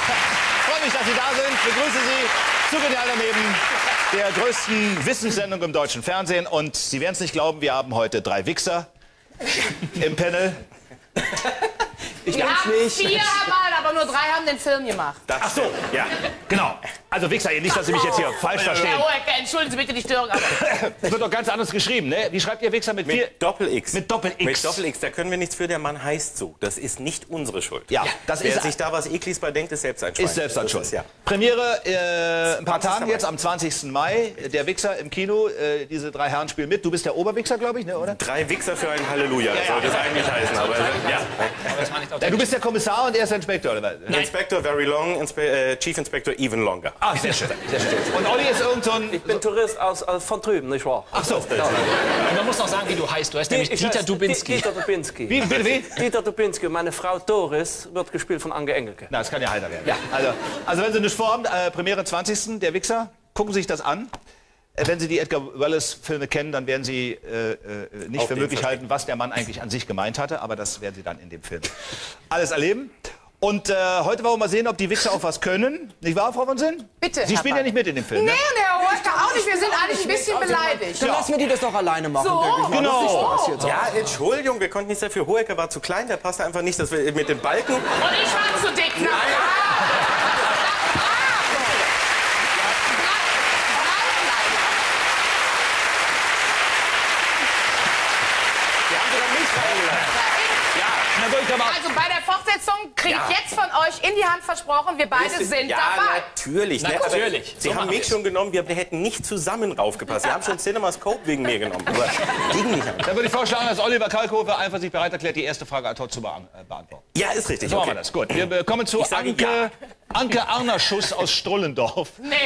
freue mich, dass Sie da sind. Ich begrüße Sie zu Genial daneben, der größten Wissenssendung im deutschen Fernsehen. Und Sie werden es nicht glauben, wir haben heute drei Wichser im Panel. Ich Wir haben nicht. vier mal, aber nur drei haben den Film gemacht. Ach so, ja, genau. Also Wichser, nicht, dass Sie mich jetzt hier falsch Herr verstehen. Hohecker, entschuldigen Sie bitte die Störung, aber Es wird doch ganz anders geschrieben, ne? Wie schreibt ihr Wichser mit vier? Mit Doppel-X. Mit Doppel-X. Mit Doppel-X, da können wir nichts für, der Mann heißt so. Das ist nicht unsere Schuld. Ja, das Wer ist- sich da was Ekliges bei denkt, ist selbst ein Schwein. Ist selbst Das Schuld. ist, ja. Premiere äh, ein paar 20. Tagen jetzt, am 20. Mai. Der Wichser im Kino. Äh, diese drei Herren spielen mit. Du bist der Oberwichser, glaube ich, ne, oder? Drei Wichser für ein Halleluja, das sollte es eigentlich heißen. Aber, ja. Ja, du bist der Kommissar und er ist der Inspektor, oder was? Inspector very long, Inspe äh, Chief Inspector even longer. Ah, sehr schön. Sehr schön. Und Olli ist irgend so ein... Ich bin Tourist aus, aus, von drüben, nicht wahr? Ach so. Und man muss noch sagen, wie du heißt. Du heißt nämlich Ich Dieter Dubinski. Dieter Dubinski. Wie, bitte, wie? Dieter Dubinski. Meine Frau Doris wird gespielt von Ange Engelke. Na, das kann ja heiter werden. Ja. Also, also wenn Sie nicht vorhaben, äh, Premiere 20. Der Wichser, gucken Sie sich das an. Äh, Wenn Sie die Edgar Wallace-Filme kennen, dann werden Sie äh, äh, nicht Auf für möglich halten, was der Mann eigentlich an sich gemeint hatte, aber das werden Sie dann in dem Film alles erleben. Und äh, heute wollen wir mal sehen, ob die Wichser auch was können. Nicht wahr, Frau von Sinn? Bitte, Sie Herr spielen ja nicht mit in dem Film. Nee, Ne? Herr Hohecker auch nicht. Wir sind eigentlich ein bisschen beleidigt. Dann lassen wir die das doch alleine machen. So, denke ich mal. genau. Das ist Spaß jetzt. Ja, Entschuldigung, wir konnten nichts dafür. Hohecker war zu klein, der passte einfach nicht dass wir mit den Balken. Und ich war zu dick. Na, Die haben sie dann nicht reingelassen. Na gut, ich aber, Also bei der Kriege ich jetzt von euch in die Hand versprochen, wir beide sind ja, dabei. natürlich. Na, ne, aber natürlich. Sie So haben machen mich schon genommen, wir hätten nicht zusammen raufgepasst. Sie haben schon CinemaScope wegen mir genommen. Aber ging nicht anders. dann würde ich vorschlagen, dass Oliver Kalkofe einfach sich bereit erklärt, die erste Frage ad hoc zu äh, beantworten. Ja, ist richtig. So machen Okay. wir das. Gut. Wir kommen zu Anke, ja. Anke Arnerschuss aus Strullendorf. Nee,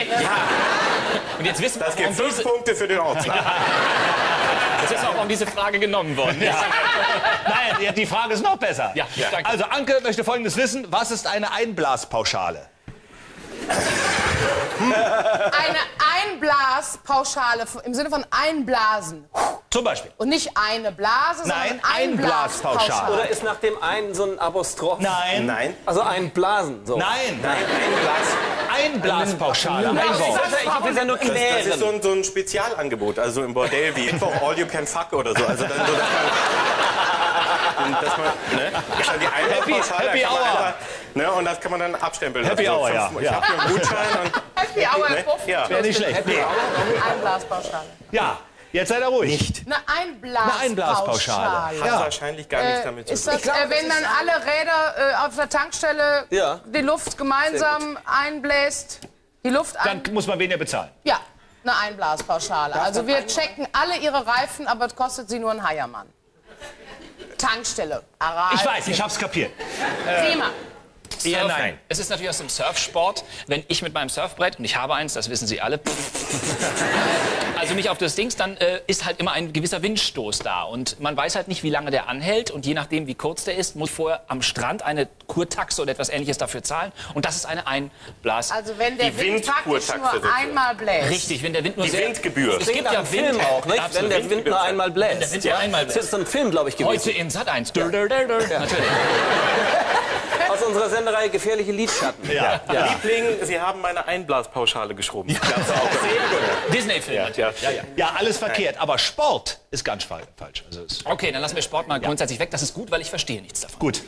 Und jetzt wissen wir, Das gibt fünf diese, Punkte für den Ortsnamen. wissen wir auch, warum diese Frage genommen worden ist. Nein, ja, die Frage ist noch besser. Ja, ja. danke. Also Anke möchte Folgendes wissen. Was ist eine Einblaspauschale? Eine Einblaspauschale im Sinne von einblasen. Zum Beispiel. Und nicht eine Blase, Nein, sondern Einblaspauschale. Oder ist nach dem einen so ein Apostroph? Nein. Nein. Also ein Blasen. So. Nein. Nein, ein Glas. Einblaspauschale. Ein Wort. Ich will ja nur Das, das ist so ein, so ein Spezialangebot, also im Bordell wie Mittwoch All You Can Fuck oder so. Also dann so, dass man, dass man ne? Ist dann die Einbaupauschale, Happy man Hour. einfach, ne? Und das kann man dann abstempeln. Happy lassen. Hour, So ja, fünf- Ich ja. habe hier einen Gutschein und Happy Hour ne? Puff. ja. Wäre nicht schlecht. Nee. Einblaspauschale. Ja, jetzt seid ihr ruhig. Eine Einblaspauschale. Eine Einblaspauschale. Hat Ja. wahrscheinlich gar nichts damit zu Ist tun. das, glaub, äh, wenn ist dann alle Räder äh, auf der Tankstelle Ja. die Luft gemeinsam einbläst? Die Luft Dann ein... muss man weniger bezahlen. Ja, eine Einblaspauschale. Also wir checken alle ihre Reifen, aber es kostet sie nur ein Heiermann. Tankstelle. Aral. Ich weiß, ich hab's kapiert. Prima. Ja, nein. Es ist natürlich aus dem Surfsport, wenn ich mit meinem Surfbrett, und ich habe eins, das wissen Sie alle, also mich auf das Dings, dann äh, ist halt immer ein gewisser Windstoß da. Und man weiß halt nicht, wie lange der anhält. Und je nachdem, wie kurz der ist, muss vorher am Strand eine Kurtaxe oder etwas ähnliches dafür zahlen. Und das ist eine Einblas. Also wenn der Die Wind praktisch Windkurtaxe nur einmal bläst. Richtig, wenn der Wind nur Die sehr... Windgebühr. Es gibt ja Im Film Wind auch, nicht? Absolut. Wenn der Wind nur einmal bläst. der Wind nur einmal Das ist ein Film, glaube ich, Heute gewesen. in Sat 1. Natürlich. Aus unserer Senderei Gefährliche Lidschatten. Ja. Liebling, Sie haben meine Einblaspauschale geschoben. Ja. Disney-Film. Ja. ja, alles verkehrt. Aber Sport ist ganz fa- falsch. Also ist Okay, dann lassen wir Sport mal grundsätzlich weg. Das ist gut, weil ich verstehe nichts davon. gut.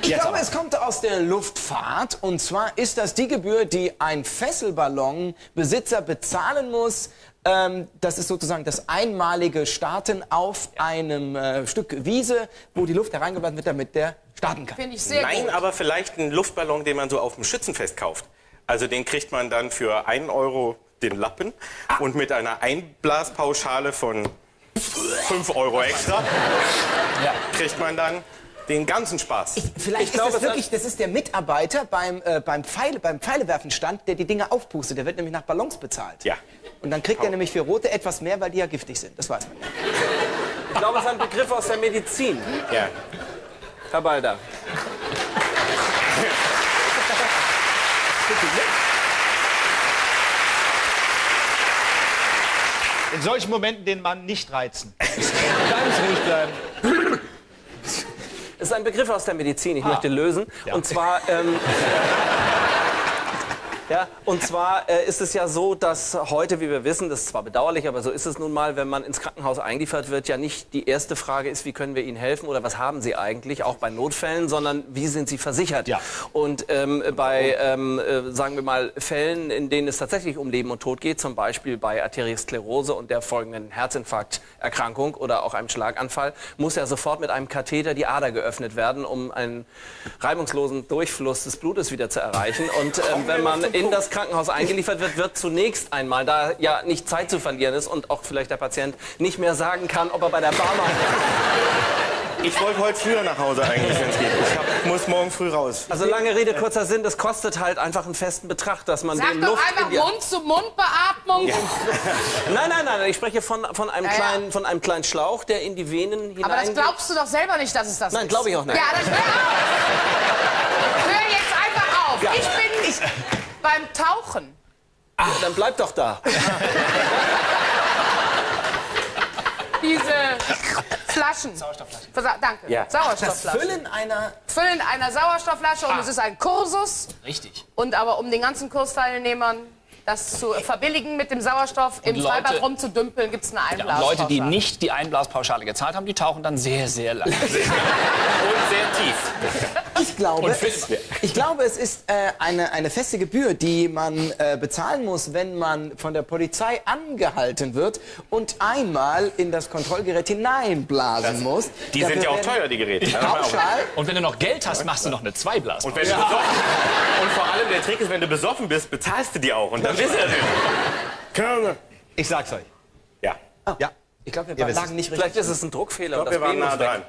Ich Jetzt glaube, aber. es kommt aus der Luftfahrt. Und zwar ist das die Gebühr, die ein Fesselballonbesitzer bezahlen muss. Ähm, das ist sozusagen das einmalige Starten auf einem äh, Stück Wiese, wo die Luft hereingeblasen wird, damit der starten kann. Finde ich sehr Nein, gut. aber vielleicht einen Luftballon, den man so auf dem Schützenfest kauft. Also den kriegt man dann für 1 Euro den Lappen und mit einer Einblaspauschale von 5 Euro extra kriegt man dann den ganzen Spaß. Vielleicht glaube, ist das es wirklich, das ist der Mitarbeiter beim, äh, beim, Pfeile, beim Pfeilewerfenstand, der die Dinge aufpustet. Der wird nämlich nach Ballons bezahlt. Ja. Und dann kriegt er nämlich für rote etwas mehr, weil die ja giftig sind. Das weiß man ja. Ich glaube, es ist ein Begriff aus der Medizin. ja. Herr Balder. In solchen Momenten den Mann nicht reizen. Ganz ruhig bleiben. Es ist ein Begriff aus der Medizin, ich möchte lösen. Und zwar, ähm, Ja, und zwar äh, ist es ja so, dass heute, wie wir wissen, das ist zwar bedauerlich, aber so ist es nun mal, wenn man ins Krankenhaus eingeliefert wird, ja nicht die erste Frage ist, wie können wir Ihnen helfen oder was haben Sie eigentlich, auch bei Notfällen, sondern wie sind Sie versichert? Ja. Und ähm, bei, ähm, äh, sagen wir mal, Fällen, in denen es tatsächlich um Leben und Tod geht, zum Beispiel bei Arteriosklerose und der folgenden Herzinfarkterkrankung oder auch einem Schlaganfall, muss ja sofort mit einem Katheter die Ader geöffnet werden, um einen reibungslosen Durchfluss des Blutes wieder zu erreichen. Und ähm, wenn man in das Krankenhaus eingeliefert wird, wird zunächst einmal, da ja nicht Zeit zu verlieren ist und auch vielleicht der Patient nicht mehr sagen kann, ob er bei der Barmer Ich wollte heute früher nach Hause eigentlich, wenn es geht. Ich hab, muss morgen früh raus. Also lange Rede, kurzer Sinn, das kostet halt einfach einen festen Betrag, dass man Sag den doch Luft in einfach. Mund-zu-Mund-Beatmung. Nein, nein, nein, ich spreche von, von, einem Ja, ja. kleinen, von einem kleinen Schlauch, der in die Venen hinein... Aber das glaubst du doch selber nicht, dass es das Nein, ist. glaube ich auch nicht. Ja, dann hör auf. hör jetzt einfach auf. Ich bin ich, beim Tauchen. Dann bleib doch da. Diese Flaschen. Sauerstoffflaschen. Danke. Ja. Das Sauerstoffflaschen. Füllen einer Füllen einer Sauerstoffflasche und es ist ein Kursus. Richtig. Und aber um den ganzen Kursteilnehmern das zu verbilligen mit dem Sauerstoff im Leute- Freibad rumzudümpeln, gibt es eine Ja, und Einblaspauschale. Leute, die nicht die Einblaspauschale gezahlt haben, die tauchen dann sehr, sehr lange. Und sehr tief. Ich glaube, es, ich glaube, es ist äh, eine, eine feste Gebühr, die man äh, bezahlen muss, wenn man von der Polizei angehalten wird und einmal in das Kontrollgerät hineinblasen muss. Die Dafür sind ja auch teuer, die Geräte. Ja, auch- Pauschal. Und wenn du noch Geld hast, machst du noch eine Und, Zweiblaspauschale. wenn du besoffen, und vor allem der Trick ist, wenn du besoffen bist, bezahlst du die auch. Und dann wisst ihr das. Ich sag's euch. Ja. Ja. Ich glaube, wir lagen nicht richtig. Vielleicht ist es ein Druckfehler. Ich und glaube, wir das waren nah dran.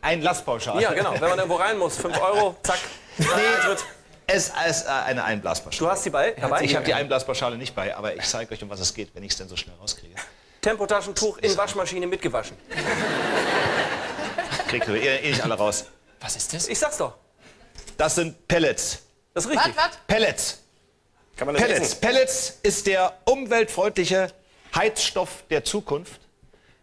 Ein Lastpauschal. Ja, genau. Wenn man irgendwo rein muss, 5 Euro, zack. Wird- Es ist äh, eine Einblaspauschale. Du hast die bei, dabei? Ich habe die Einblaspauschale nicht bei, aber ich zeige euch, um was es geht, wenn ich es denn so schnell rauskriege. Tempotaschentuch in Waschmaschine mitgewaschen. Kriegt ihr eh, eh nicht alle raus. Was ist das? Ich sag's doch. Das sind Pellets. Das ist Was, richtig. was? Pellets. Pellets. essen? Pellets ist der umweltfreundliche Heizstoff der Zukunft.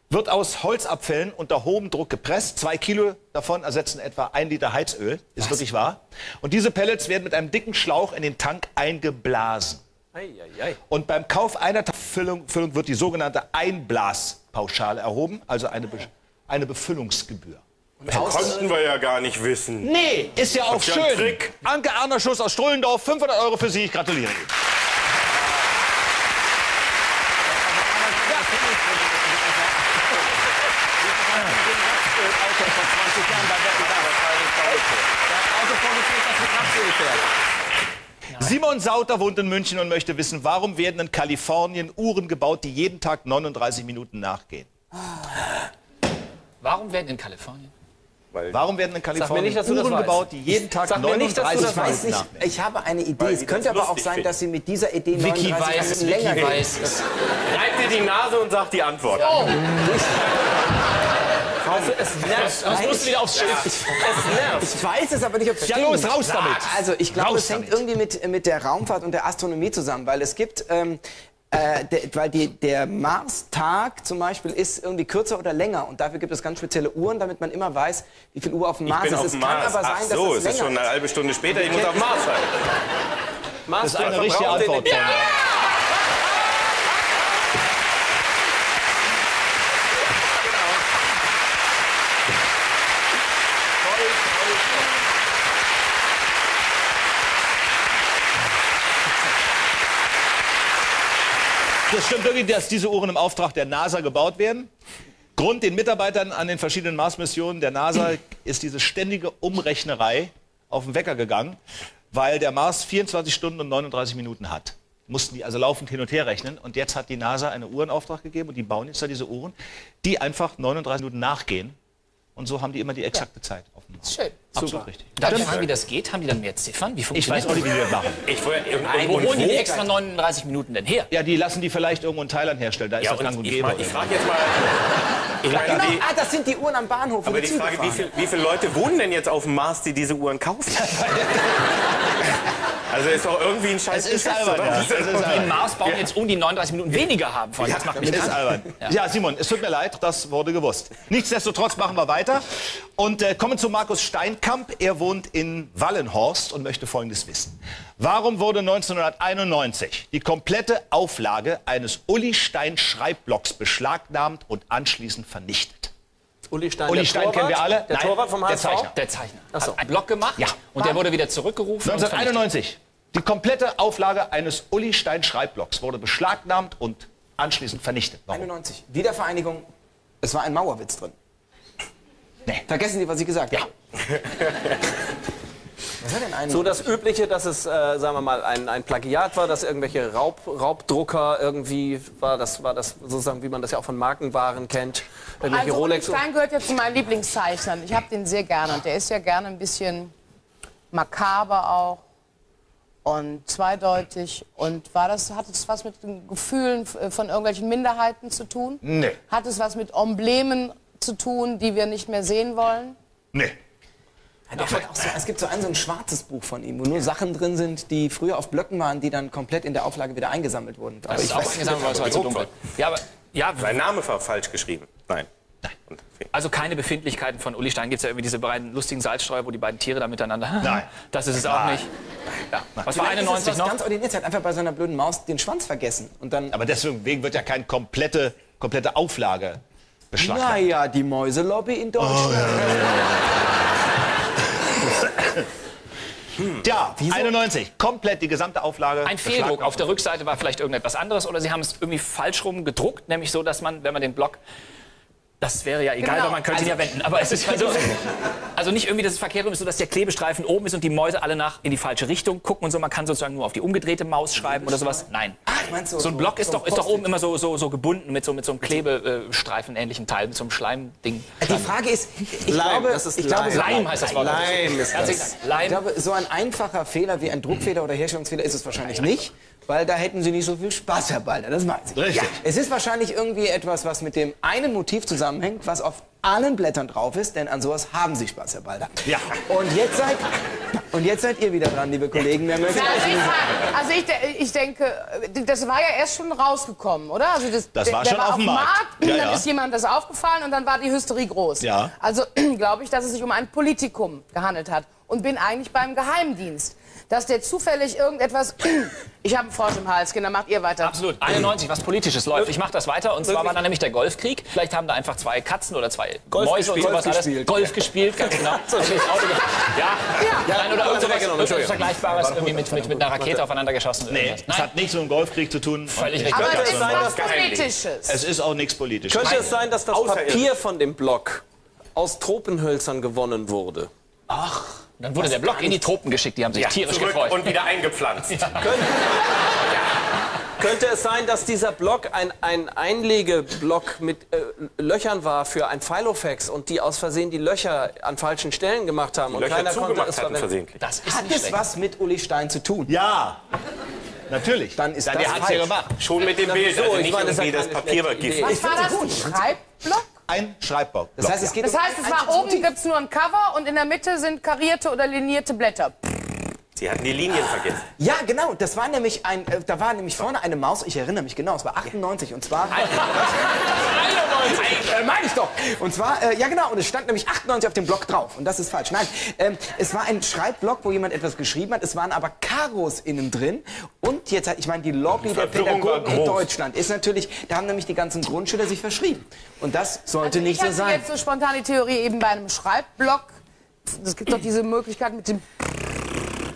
Wird aus Holzabfällen unter hohem Druck gepresst. Zwei Kilo davon ersetzen etwa ein Liter Heizöl. Ist wirklich wahr. Und diese Pellets werden mit einem dicken Schlauch in den Tank eingeblasen. Ei, ei, ei. Und beim Kauf einer Füllung, Füllung wird die sogenannte Einblaspauschale erhoben, also eine, Be eine Befüllungsgebühr. Konnten wir ja gar nicht wissen. Nee, ist ja auch ist ja ein schön. Trick. Anke Arnerschuss aus Strullendorf, 500 Euro für Sie. Ich gratuliere Ihnen. Simon Sauter wohnt in München und möchte wissen, warum werden in Kalifornien Uhren gebaut, die jeden Tag 39 Minuten nachgehen? Warum werden in Kalifornien? Warum werden in Kalifornien nicht, Uhren gebaut, die jeden Tag Sag mir nicht, dass du 39 das weißt. Minuten Ich, habe eine Idee. Weil Es könnte aber auch sein, finden. dass Sie mit dieser Idee Vicky 39 weiß Minuten länger Vicky weiß es. Reib dir die Nase und sag die Antwort. Also, es nervt. Das musst du wieder aufs Schiff. Es nervt. Ich weiß es aber nicht, ob es Ja, los, raus damit. Also ich glaube, Raus es hängt damit. irgendwie mit, mit der Raumfahrt und der Astronomie zusammen, weil es gibt, ähm, äh, der, weil die, der Mars-Tag zum Beispiel ist irgendwie kürzer oder länger und dafür gibt es ganz spezielle Uhren, damit man immer weiß, wie viel Uhr auf dem Ich Mars bin ist. auf Es dem kann Mars. aber sein, Ach dass so, es es ist schon eine halbe Stunde später. Ich muss auf Mars sein. Das ist eine richtige Antwort. Von Das stimmt wirklich, dass diese Uhren im Auftrag der NASA gebaut werden. Grund den Mitarbeitern an den verschiedenen Mars-Missionen der NASA ist diese ständige Umrechnerei auf den Wecker gegangen, weil der Mars 24 Stunden und 39 Minuten hat. Mussten die also laufend hin und her rechnen. Und jetzt hat die NASA eine Uhr in Auftrag gegeben und die bauen jetzt da diese Uhren, die einfach 39 Minuten nachgehen. Und so haben die immer die exakte Zeit auf dem Mars. Schön. Absolut richtig. Darf ich fragen, wie das geht? Haben die dann mehr Ziffern? Wie Ich funktioniert weiß auch nicht, wie die das machen. Ich wollte, und, Wo und, holen die wo? die extra 39 Minuten denn her? Ja, die lassen die vielleicht irgendwo in Thailand herstellen. Da ist Ja, das gang und ich, gäbe. mein, ich frage jetzt mal. Ich Genau, die, ah, das sind die Uhren am Bahnhof, aber die Züge Frage, wie, viel, wie viele Leute wohnen denn jetzt auf dem Mars, die diese Uhren kaufen? Also ist doch irgendwie ein scheiß Es ist Geschäft, albern, oder? ja. Es ist Die in albern. Mars bauen jetzt um die 39 Minuten weniger haben. Freunde. Das macht mich ist albern. Ja, Simon, es tut mir leid, das wurde gewusst. Nichtsdestotrotz machen wir weiter und äh, kommen zu Markus Steinkamp. Er wohnt in Wallenhorst und möchte Folgendes wissen. Warum wurde 1991 die komplette Auflage eines Uli Stein Schreibblocks beschlagnahmt und anschließend vernichtet? Uli Stein, Uli der Stein Torwart? kennen wir alle. Der Nein, Torwart vom der HSV? Zeichner. Der Zeichner so. hat einen Block gemacht Ja. und der wurde wieder zurückgerufen. und vernichtet. 1991. Die komplette Auflage eines Uli Stein Schreibblocks wurde beschlagnahmt und anschließend vernichtet. Warum? 91. Wiedervereinigung. Es war ein Mauerwitz drin. Nee. Vergessen Sie, was ich gesagt habe. Was hat denn ein So das Übliche, dass es, äh, sagen wir mal, ein, ein Plagiat war, dass irgendwelche Raub, Raubdrucker irgendwie war, das war das sozusagen, wie man das ja auch von Markenwaren kennt, irgendwelche Also Uli Rolex. Stein gehört ja zu meinen Lieblingszeichnern. Ich habe den sehr gerne und der ist ja gerne ein bisschen makaber auch und zweideutig. Und war das, hat es was mit den Gefühlen f- von irgendwelchen Minderheiten zu tun? Nee. Hat es was mit Emblemen zu tun, die wir nicht mehr sehen wollen? Nee. So, es gibt so ein, so ein schwarzes Buch von ihm, wo nur Sachen drin sind, die früher auf Blöcken waren, die dann komplett in der Auflage wieder eingesammelt wurden. Aber Das ich ist auch weiß- eingesammelt, weil es war zu dunkel. Ja, aber ja, Sein Name war falsch geschrieben. Nein. Also keine Befindlichkeiten von Uli Stein. Gibt es ja irgendwie diese beiden lustigen Salzstreuer, wo die beiden Tiere da miteinander. Nein. Das ist es auch nicht. Ja. Was war Vielleicht ist es 91 was noch? ganz ordinäres. Er hat einfach bei seiner blöden Maus den Schwanz vergessen. Und dann, Aber deswegen wird ja keine komplette, komplette Auflage beschlagnahmt. naja, die Mäuselobby in Deutschland. Ja, 91. Komplett die gesamte Auflage. Ein Fehldruck. Auf der Rückseite war vielleicht irgendetwas anderes oder sie haben es irgendwie falsch rum gedruckt, nämlich so, dass man, wenn man den Block. Das wäre ja egal, Genau. weil man könnte ihn ja wenden. Aber es ist ja so. Also nicht irgendwie, dass es verkehrt rum ist, so dass der Klebestreifen oben ist und die Mäuse alle nach in die falsche Richtung gucken und so. Man kann sozusagen nur auf die umgedrehte Maus schreiben oder sowas. Nein. Ach, meinst du, So ein so- Block ist so doch, ein ist doch oben immer so, so, so gebunden mit so, mit so einem Klebestreifen-ähnlichen Teil, mit so einem Schleimding. Die Frage ist, ich Leim, glaube, das ist ich glaube, so Leim. Leim heißt das Wort. Leim ist das. Leim. Ich glaube, so ein einfacher Fehler wie ein Druckfehler oder Herstellungsfehler ist es wahrscheinlich nicht, weil da hätten Sie nicht so viel Spaß, Herr Balder, das weiß ich. Richtig. Es ist wahrscheinlich irgendwie etwas, was mit dem einen Motiv zusammenhängt, was auf allen Blättern drauf ist, denn an sowas haben Sie Spaß, Herr Balder. Ja. Und jetzt seid, und jetzt seid ihr wieder dran, liebe Kollegen. Wer möchte Also ich, also ich, ich denke, das war ja erst schon rausgekommen, oder? Also das, Das der- war der schon war auf dem Markt. Ja, dann ja. ist jemandem das aufgefallen und dann war die Hysterie groß. Ja. Also glaube ich, dass es sich um ein Politikum gehandelt hat und bin eigentlich beim Geheimdienst. Dass der zufällig irgendetwas... Ich habe einen Frosch im Hals, Kinder, macht ihr weiter. Absolut. 91, was Politisches läuft. Ich mache das weiter. Und zwar war dann nämlich der Golfkrieg. Vielleicht haben da einfach zwei Katzen oder zwei Golf Mäuse und gespielt. sowas Golf alles. gespielt. Golf gespielt, ganz genau. so, das Auto ge- ja. ja. Nein, oder irgend irgendwas Entschuldigung. Vergleichbares irgendwie mit, mit, mit einer Rakete aufeinander geschossen. Nee, irgendwas. es Nein, hat nichts mit dem Golfkrieg zu tun. Völlig Und ich richtig. Aber es ist was. Politisches. Es ist auch nichts Politisches. Könnte es sein, dass das. Papier von dem Block aus Tropenhölzern gewonnen wurde? Dann wurde der Block in die Tropen geschickt. Die haben sich Ja, tierisch gefreut. und wieder eingepflanzt. Könnte es sein, dass dieser Block ein, ein Einlegeblock mit äh, Löchern war für ein Filofax und die aus Versehen die Löcher an falschen Stellen gemacht haben und Löcher keiner konnte es hatten verwenden? versehentlich. Das ist Hat nicht es schlecht. was mit Uli Stein zu tun? Ja, natürlich. Dann ist Dann, das der hat's ja gemacht. Schon mit dem Bild, wieso? also Ich nicht meine, das ist irgendwie ja das keine Papier war schlechte Gift. Idee. Was war das? Ein Schreibblock? Ein Schreibblock. Das heißt, es geht Das um heißt, es ein war oben Motiv. gibt's nur ein Cover und in der Mitte sind karierte oder linierte Blätter. Sie hatten die Linien vergessen. Ja, genau. Das war nämlich ein, äh, da war nämlich vorne eine Maus. Ich erinnere mich genau. Es war 98 und zwar. äh, meine ich doch. Und zwar, äh, ja genau. Und es stand nämlich 98 auf dem Block drauf. Und das ist falsch. Nein, ähm, es war ein Schreibblock, wo jemand etwas geschrieben hat. Es waren aber Karos innen drin. Und jetzt, ich meine, die Lobby der Verwirrung war Pädagogen in groß. Deutschland ist natürlich, da haben nämlich die ganzen Grundschüler sich verschrieben. Und das sollte nicht Also ich so hatte sein. jetzt so spontan die Theorie eben bei einem Schreibblock. Es gibt doch diese Möglichkeit mit dem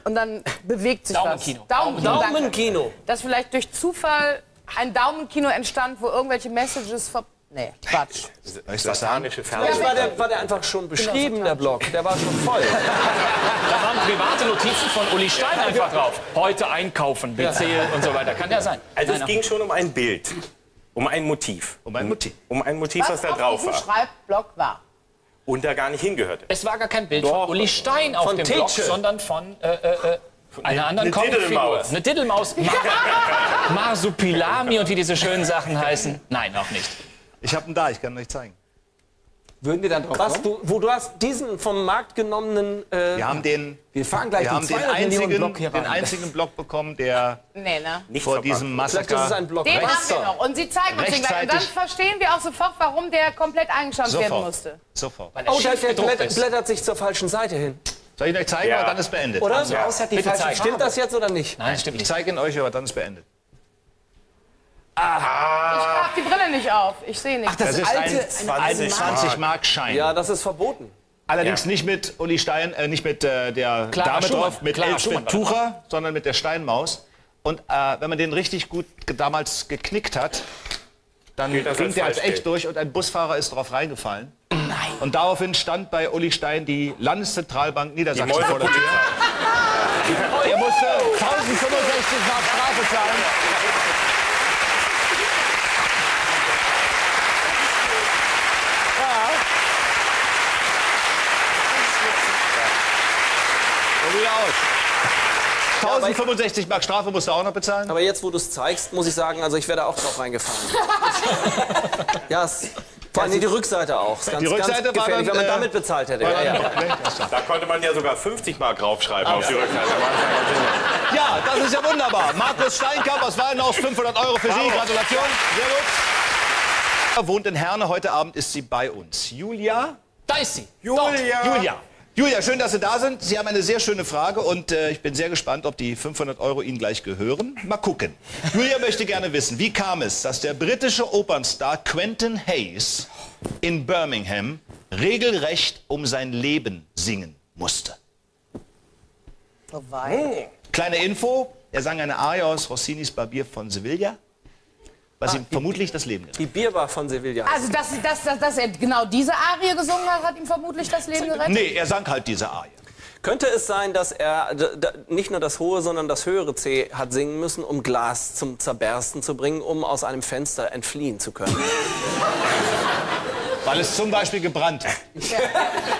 und dann bewegt sich Daumenkino. was. Daumenkino. Daumenkino. Dass vielleicht durch Zufall ein Daumenkino entstand, wo irgendwelche Messages ver... Nee, Quatsch. Satanische Vielleicht Fernsehen. war der, war der einfach schon beschrieben, der Block. Der war schon voll. Da waren private Notizen von Uli Stein einfach drauf. Heute einkaufen, bezählen und so weiter. Kann ja sein. Also es Nein, ging schon um ein Bild. Um ein Motiv. Um ein Motiv. Um ein Motiv, was, da auf drauf diesem war. Schreibblock war. Und da gar nicht hingehörte. Es war gar kein Bild Doch. von Uli Stein auf Von dem Titsche. Block, sondern von äh, äh, äh, einer anderen eine Comicfigur. Eine Diddelmaus. Mar Marsupilami und wie diese schönen Sachen heißen. Nein, auch nicht. Ich habe ihn da, ich kann ihn euch zeigen. Würden wir dann drauf Was, kommen? du, wo du hast diesen vom Markt genommenen. Äh, Wir haben den, Wir fahren gleich wir haben den 200 Millionen einzigen, Block hier den einzigen Block bekommen, der Nee, ne? Nicht vor verpackt. diesem vielleicht ist es Massaker ein Block. Den haben wir noch. Und sie zeigen uns den gleich. Und dann verstehen wir auch sofort, warum der komplett eingeschaut werden musste. Sofort. Weil er Oh, der, blättert, blättert sich zur falschen Seite hin. Soll ich ihn euch zeigen, Ja. aber dann ist beendet. Oder? So aus hat die Bitte falsche zeigen. Stimmt das jetzt oder nicht? Nein, stimmt Ich nicht. zeige ihn euch, aber dann ist beendet. Ich hab die Brille nicht auf. Ich sehe nicht. Ach, das, Das ist alte, ein, eine alte ein Marke. 20 Mark Schein. Ja, das ist verboten. Allerdings Ja. nicht mit Uli Stein, äh, nicht mit äh, der Clara Dame Schumann. drauf, mit Elsbeth das. Tucher, sondern mit der Steinmaus. Und äh, wenn man den richtig gut damals geknickt hat, dann ging als der als echt durch und ein Busfahrer ist drauf reingefallen. Nein. Und daraufhin stand bei Uli Stein die Landeszentralbank Niedersachsen Die vor der Tür. Er musste 1065 Mark Strafe zahlen. So wieder aus. 1065 Mark Strafe musst du auch noch bezahlen. Aber jetzt, wo du es zeigst, muss ich sagen, also ich wäre da auch drauf reingefallen. ja, es, vor allem die Rückseite auch. Ganz, Die Rückseite war dann, wenn man äh, damit bezahlt hätte. Ja, ja. doch? Das ist Da konnte man ja sogar 50 Mark draufschreiben auf die Rückseite. Ja, das ist ja wunderbar. Markus Steinkamp aus Wallenhaus, 500 Euro für Sie. Gratulation. Sehr gut. Wohnt in Herne. Heute Abend ist sie bei uns. Julia? Da ist sie. Julia! Julia. Julia, schön, dass Sie da sind. Sie haben eine sehr schöne Frage und äh, ich bin sehr gespannt, ob die 500 Euro Ihnen gleich gehören. Mal gucken. Julia möchte gerne wissen, wie kam es, dass der britische Opernstar Quentin Hayes in Birmingham regelrecht um sein Leben singen musste? Soweit. Kleine Info, er sang eine Arie aus Rossinis Barbier von Sevilla, was ihm vermutlich das Leben gerettet Die Bierbar von Sevilla. Also, dass, dass, dass, dass er genau diese Arie gesungen hat, hat ihm vermutlich das Leben gerettet? Nee, er sang halt diese Arie. Könnte es sein, dass er nicht nur das hohe, sondern das höhere C hat singen müssen, um Glas zum Zerbersten zu bringen, um aus einem Fenster entfliehen zu können? Weil es zum Beispiel gebrannt hat.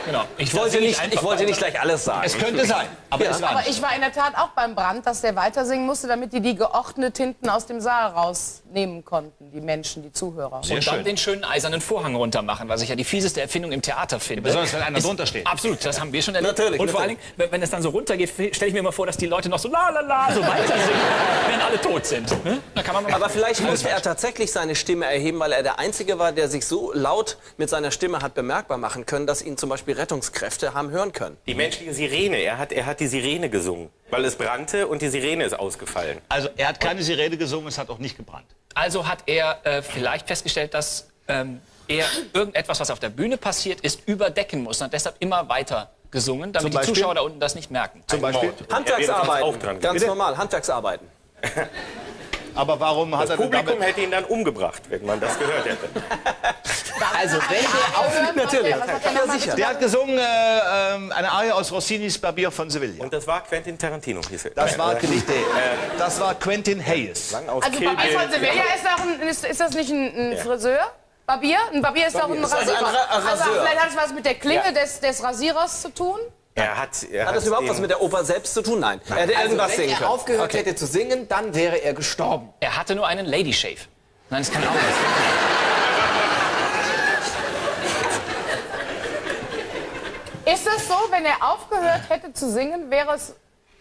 Genau. Ich wollte nicht, ich wollte nicht gleich alles sagen. Es könnte sein, aber war Aber ich war in der Tat auch beim Brand, dass der weiter singen musste, damit die die geordnet hinten aus dem Saal rausnehmen konnten, die Menschen, die Zuhörer. Sehr und dann schön. den schönen eisernen Vorhang runter machen, was ich ja die fieseste Erfindung im Theater finde. besonders wenn einer drunter steht. Absolut, das haben wir schon erlebt. Natürlich, Und vor allen natürlich. Dingen, wenn, es dann so runtergeht, stelle ich mir immer vor, dass die Leute noch so la la la so weiter singen, wenn alle tot sind. Hm? Da kann man mal Aber vielleicht musste er tatsächlich seine Stimme erheben, weil er der Einzige war, der sich so laut mit seiner Stimme hat bemerkbar machen können, dass ihn zum Beispiel Rettungskräfte haben hören können. Die menschliche Sirene. Er hat, er hat die Sirene gesungen, weil es brannte und die Sirene ist ausgefallen. Also er hat keine Sirene gesungen, es hat auch nicht gebrannt. Also hat er äh, vielleicht festgestellt, dass ähm, er irgendetwas, was auf der Bühne passiert ist, überdecken muss und hat deshalb immer weiter gesungen, damit die? Zuschauer da unten das nicht merken. Zum Beispiel. Er Handwerksarbeiten, ganz normal, Handwerksarbeiten. Aber warum hat Das er denn Publikum damit... hätte ihn dann umgebracht, wenn man das gehört hätte. Also, wenn der auf... Natürlich. Was hat der Ja. Der hat gesungen äh, ähm, eine Arie aus Rossinis Barbier von Sevilla. Und das war Quentin Tarantino, hieß er. Das war, äh, nicht der, das war Quentin Hayes. Lang aus Also Kill Barbier von. Sevilla ist doch ein, ist, ist das nicht ein, ein Friseur? Barbier? Ein Barbier ist doch ein also Rasierer. Also Raseur. vielleicht hat es was mit der Klinge Ja. des, des Rasierers zu tun? Er hat, er Hat das überhaupt was mit der Oper selbst zu tun? Nein. Er hätte Also, irgendwas wenn singen er können. aufgehört hätte zu singen, dann wäre er gestorben. Er hatte nur einen Lady Shave. Nein, das kann auch nicht. Ist es so, wenn er aufgehört hätte zu singen, wäre es,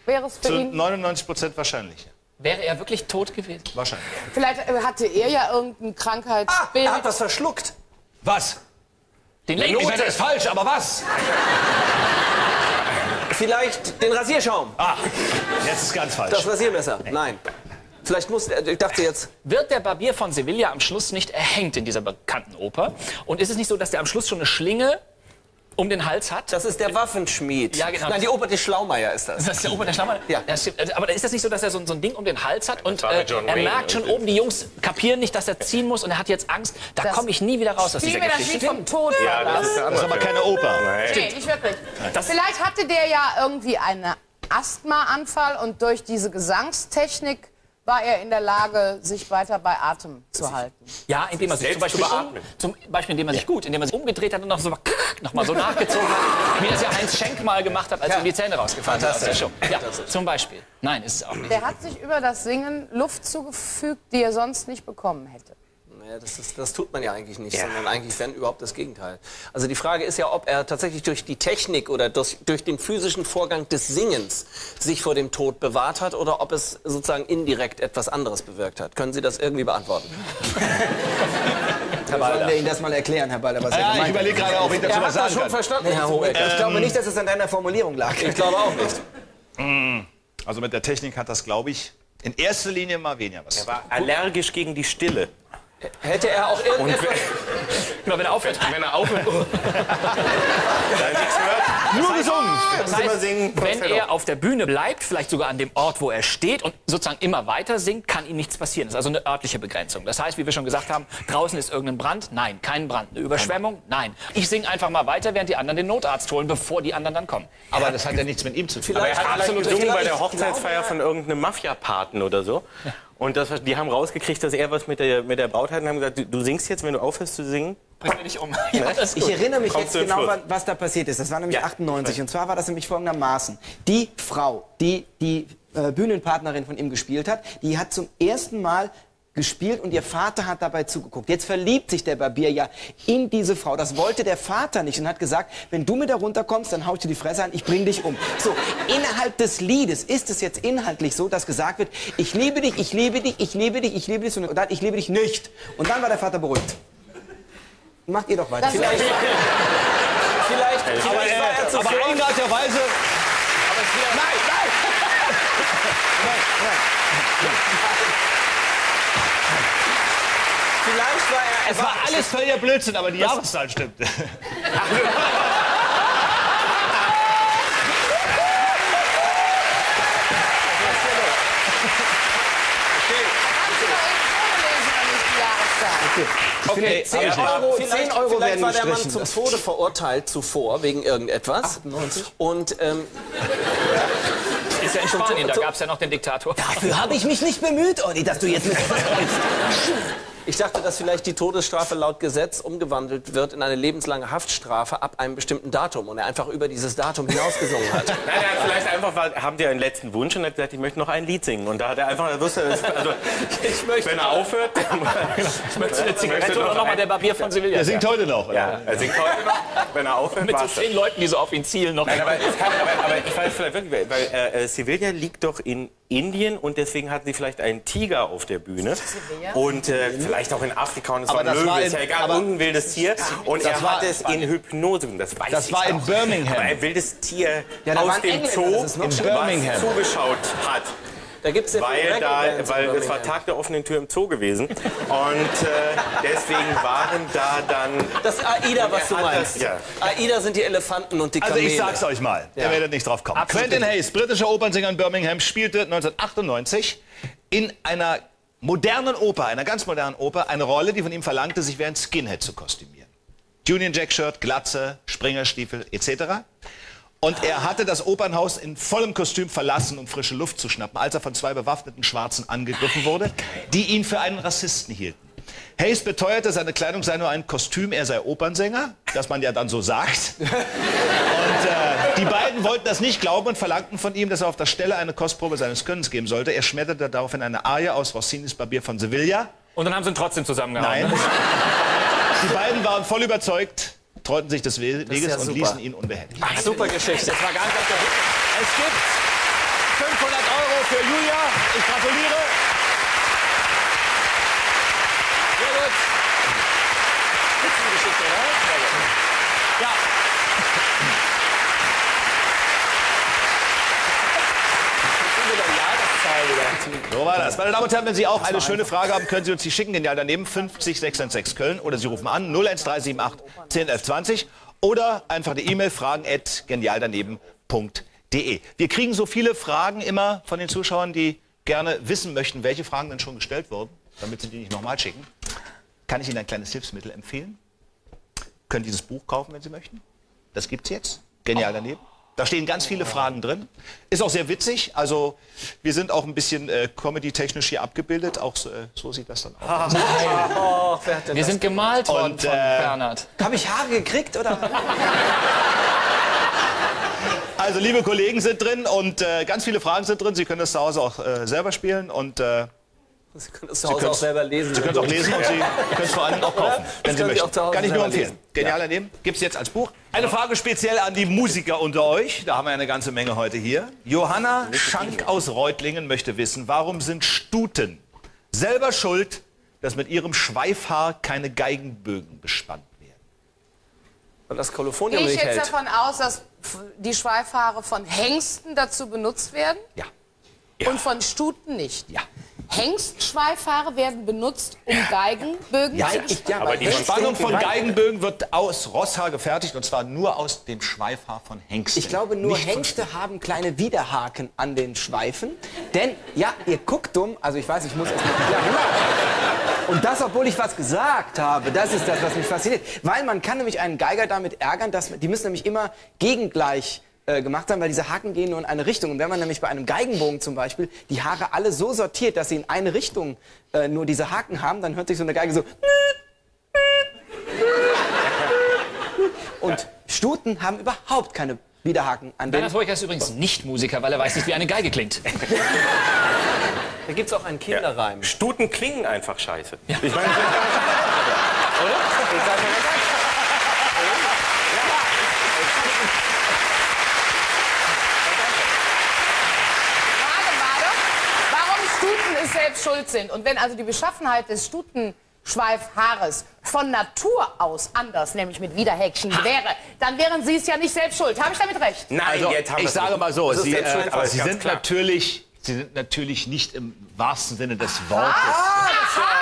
wäre es für Zu ihn... 99 Prozent wahrscheinlich. Wäre er wirklich tot gewesen? Wahrscheinlich. Vielleicht äh, hatte er ja irgendein Ah, Krankheitsbild. er hat das verschluckt. Was? Den Ich Lady meine, das ist falsch, aber was? Vielleicht den Rasierschaum. Ah, jetzt ist ganz falsch. Das Rasiermesser. Nein. Vielleicht muss er, ich dachte jetzt, Wird der Barbier von Sevilla am Schluss nicht erhängt in dieser bekannten Oper? Und ist es nicht so, dass der am Schluss schon eine Schlinge um den Hals hat? das ist der Waffenschmied. Ja, genau. Nein, die Oper des Schlaumeier ist das. Das ist der Ober der Schlammer? Ja. Das stimmt. Also, Aber ist das nicht so, dass er so, ein- so ein Ding um den Hals hat und äh, er Wayne merkt schon oben, die Jungs kapieren nicht, dass er ziehen muss und er hat jetzt Angst. Da Das- komme ich nie wieder raus aus Spiel dieser mir das Lied Geschichte. vom Tod Ja, das ist, Das ist aber keine Oper. Nee, nicht wirklich. Vielleicht hatte der ja irgendwie einen Asthmaanfall und durch diese Gesangstechnik war er in der Lage, sich weiter bei Atem zu halten. Ja, indem er sich zum Beispiel, um, zum Beispiel indem er sich gut, indem er sich umgedreht hat und noch so, noch mal so nachgezogen hat, wie das ja Heinz Schenk mal gemacht hat, als ihm die Zähne rausgefallen sind aus der Show. Ja, zum Beispiel. Nein, ist es auch nicht. Der hat sich über das Singen Luft zugefügt, die er sonst nicht bekommen hätte. Ja, das, ist, das tut man ja eigentlich nicht, sondern eigentlich wenn überhaupt das Gegenteil. Also die Frage ist ja, ob er tatsächlich durch die Technik oder durch, durch den physischen Vorgang des Singens sich vor dem Tod bewahrt hat oder ob es sozusagen indirekt etwas anderes bewirkt hat. Können Sie das irgendwie beantworten? Sollen wir Ihnen das mal erklären, Herr Balder, was er Ja, ich gemeint hat? überlege gerade, ob ich dazu Er was sagen schon kann. verstanden, Herr Ich Hohecker. glaube nicht, dass es an deiner Formulierung lag. Ich glaube auch nicht. Also mit der Technik hat das, glaube ich, in erster Linie mal weniger was. Er war allergisch gegen die Stille. Hätte er auch irgendetwas... Genau, wenn er aufhört. Wenn er aufhört, hört, Nur gesungen! Das heißt, singen, wenn Fellow. er auf der Bühne bleibt, vielleicht sogar an dem Ort, wo er steht und sozusagen immer weiter singt, kann ihm nichts passieren. Das ist also eine örtliche Begrenzung. Das heißt, wie wir schon gesagt haben, draußen ist irgendein Brand? Nein, kein Brand. Eine Überschwemmung? Nein. Ich singe einfach mal weiter, während die anderen den Notarzt holen, bevor die anderen dann kommen. Aber das hat ja nichts mit ihm zu tun. Aber er hat Absolut gesungen bei der Hochzeitsfeier von irgendeinem Mafia-Paten oder so. Und das, die haben rausgekriegt, dass er was mit der, mit der Braut hat und haben gesagt, du, du singst jetzt, wenn du aufhörst zu singen. Bring mich nicht um. Ja, Ich erinnere mich Kommst jetzt genau, Schluss? wa- was da passiert ist. Das war nämlich Ja. 98. Und zwar war das nämlich folgendermaßen. Die Frau, die die äh, Bühnenpartnerin von ihm gespielt hat, die hat zum ersten Mal gespielt und ihr Vater hat dabei zugeguckt. Jetzt verliebt sich der Barbier ja in diese Frau. Das wollte der Vater nicht und hat gesagt, wenn du mit da runterkommst, dann hau ich dir die Fresse an, ich bring dich um. So, innerhalb des Liedes ist es jetzt inhaltlich so, dass gesagt wird, ich liebe dich, ich liebe dich, ich liebe dich, ich liebe dich und dann ich liebe dich nicht. Und dann war der Vater beruhigt. Macht ihr doch weiter. Vielleicht, vielleicht, vielleicht war er zu Aber eigenartigerweise. Nein, nein! Vielleicht war er... Es war alles völliger Blödsinn, aber die Jahreszahl stimmte. Kannst du doch eben vorlesen, aber nicht die Jahreszahl. Okay, 10 aber- Euro, Vielleicht, 10 Euro vielleicht werden war der Mann zum Tode verurteilt zuvor wegen irgendetwas. Und ähm, Ist ja in Spanien, da gab es ja noch den Diktator. Dafür habe ich mich nicht bemüht, Olli, dass du jetzt mit ich dachte, dass vielleicht die Todesstrafe laut Gesetz umgewandelt wird in eine lebenslange Haftstrafe ab einem bestimmten Datum und er einfach über dieses Datum hinausgesungen hat. Nein, er hat vielleicht einfach, weil, haben die einen letzten Wunsch und hat gesagt, ich möchte noch ein Lied singen. Und da hat er einfach, er wusste, also, Ich möchte wenn er aufhört, dann, Ich möchte eine Zigarette möchte oder noch nochmal der Barbier von Sevilla. Er singt heute noch. oder? ja, er singt heute noch. Wenn er aufhört, Mit so zehn Leuten, die so auf ihn zielen, noch. Nein, aber, kann, aber, aber ich weiß vielleicht wirklich, weil äh, äh, Sevilla liegt doch in Indien und deswegen hatten sie vielleicht einen Tiger auf der Bühne. Und äh, vielleicht auch in Afrika und es Aber war ein das war Löwe, in- ist ja egal, irgendein wildes Tier. Und Das er war- hat es in Hypnose, das weiß Das ich war in. Birmingham. Aber ein wildes Tier Ja, aus dem Engländer, Zoo, In. Birmingham. was zugeschaut hat. Da gibt's viele Weil, da, weil es war. Tag der offenen Tür im Zoo gewesen. Und äh, deswegen waren da dann Das AIDA, was du meinst. das- ja. AIDA sind die Elefanten und die Also Kamele. ich sag's euch mal, ihr werdet nicht drauf kommen. Absolut Quentin Hayes, britischer Opernsänger in Birmingham, spielte 1998 in einer modernen Oper, einer ganz modernen Oper, eine Rolle, die von ihm verlangte, sich wie ein Skinhead zu kostümieren. Union Jack Shirt, Glatze, Springerstiefel etc. Und er hatte das Opernhaus in vollem Kostüm verlassen, um frische Luft zu schnappen, als er von zwei bewaffneten Schwarzen angegriffen wurde, die ihn für einen Rassisten hielten. Hayes beteuerte, seine Kleidung sei nur ein Kostüm, er sei Opernsänger, das man ja dann so sagt. Und äh, die beiden wollten das nicht glauben und verlangten von ihm, dass er auf der Stelle eine Kostprobe seines Könnens geben sollte. Er schmetterte daraufhin eine Arie aus Rossinis Barbier von Sevilla. Und dann haben sie ihn trotzdem zusammengehauen. Nein. ne? Die beiden waren voll überzeugt, treuten sich des We- Weges ja und super. ließen ihn unbehelligt. Ach, super Geschichte. Das war der Hütte. Es gibt 500 Euro für Julia. Ich gratuliere. Sehr gut. Witzige Geschichte, oder? Sehr gut. Ja. So war das. Meine Damen und Herren, wenn Sie auch eine schöne Frage haben, können Sie uns die schicken. Genial daneben 50 616 Köln oder Sie rufen an 01378 10 11 20 oder einfach eine E-Mail fragen at genialdaneben.de. Wir kriegen so viele Fragen immer von den Zuschauern, die gerne wissen möchten, welche Fragen denn schon gestellt wurden, damit sie die nicht nochmal schicken. Kann ich Ihnen ein kleines Hilfsmittel empfehlen? Können dieses Buch kaufen, wenn Sie möchten. Das gibt's jetzt. Genial daneben. Da stehen ganz viele Fragen drin. Ist auch sehr witzig. Also wir sind auch ein bisschen äh, comedy-technisch hier abgebildet. Auch so, äh, so sieht das dann aus. Oh, wer hat denn Wir das? sind gemalt worden Und, von äh, Bernhard. Habe ich Haare gekriegt oder? Also liebe Kollegen sind drin und äh, ganz viele Fragen sind drin. Sie können das zu Hause auch äh, selber spielen. Und äh, Sie können es zu Hause auch selber lesen. Sie können es auch lesen und Sie können es vor allem auch kaufen, wenn Sie können Sie auch möchten. Kann ich nur empfehlen. lesen. Genialer Neben. Gibt es jetzt als Buch. Eine Frage speziell an die Musiker unter euch. Da haben wir eine ganze Menge heute hier. Johanna Schank aus Reutlingen möchte wissen, warum sind Stuten selber schuld, dass mit ihrem Schweifhaar keine Geigenbögen bespannt werden? Weil das Gehe Kolophonium ich nicht jetzt hält. davon aus, dass die Schweifhaare von Hengsten dazu benutzt werden Ja. und von Stuten nicht? Ja. Hengstschweifhaare werden benutzt, um Geigenbögen Ja, zu bespannen. ja, Aber die Spannung von Geigenbögen wird aus Rosshaar gefertigt und zwar nur aus dem Schweifhaar von Hengsten. Ich glaube, nur Nicht Hengste haben kleine Widerhaken an den Schweifen. Denn, ja, ihr guckt dumm. Also ich weiß, ich muss. Ja, genau. Und das, obwohl ich was gesagt habe. Das ist das, was mich fasziniert. Weil man kann nämlich einen Geiger damit ärgern, dass die müssen nämlich immer gegengleich äh, gemacht sein, weil diese Haken gehen nur in eine Richtung. Und wenn man nämlich bei einem Geigenbogen zum Beispiel die Haare alle so sortiert, dass sie in eine Richtung äh, nur diese Haken haben, dann hört sich so eine Geige so... Und Stuten haben überhaupt keine Widerhaken an den Bernhard Hoeker ist übrigens nicht Musiker, weil er weiß nicht, wie eine Geige klingt. Da gibt es auch einen Kinderreim. Stuten klingen einfach scheiße. Ich meine, Ich sag mal ganz Frage war doch, warum Es selbst schuld sind. Und wenn also die Beschaffenheit des Stutenschweifhaares von Natur aus anders, nämlich mit Widerhäkchen wäre, dann wären sie es ja nicht selbst schuld. Habe ich damit recht? nein, Also, jetzt haben ich sage nicht. mal so, Das ist Sie, äh, aber ist Sie sind klar. natürlich, Sie sind natürlich nicht im wahrsten Sinne des Wortes.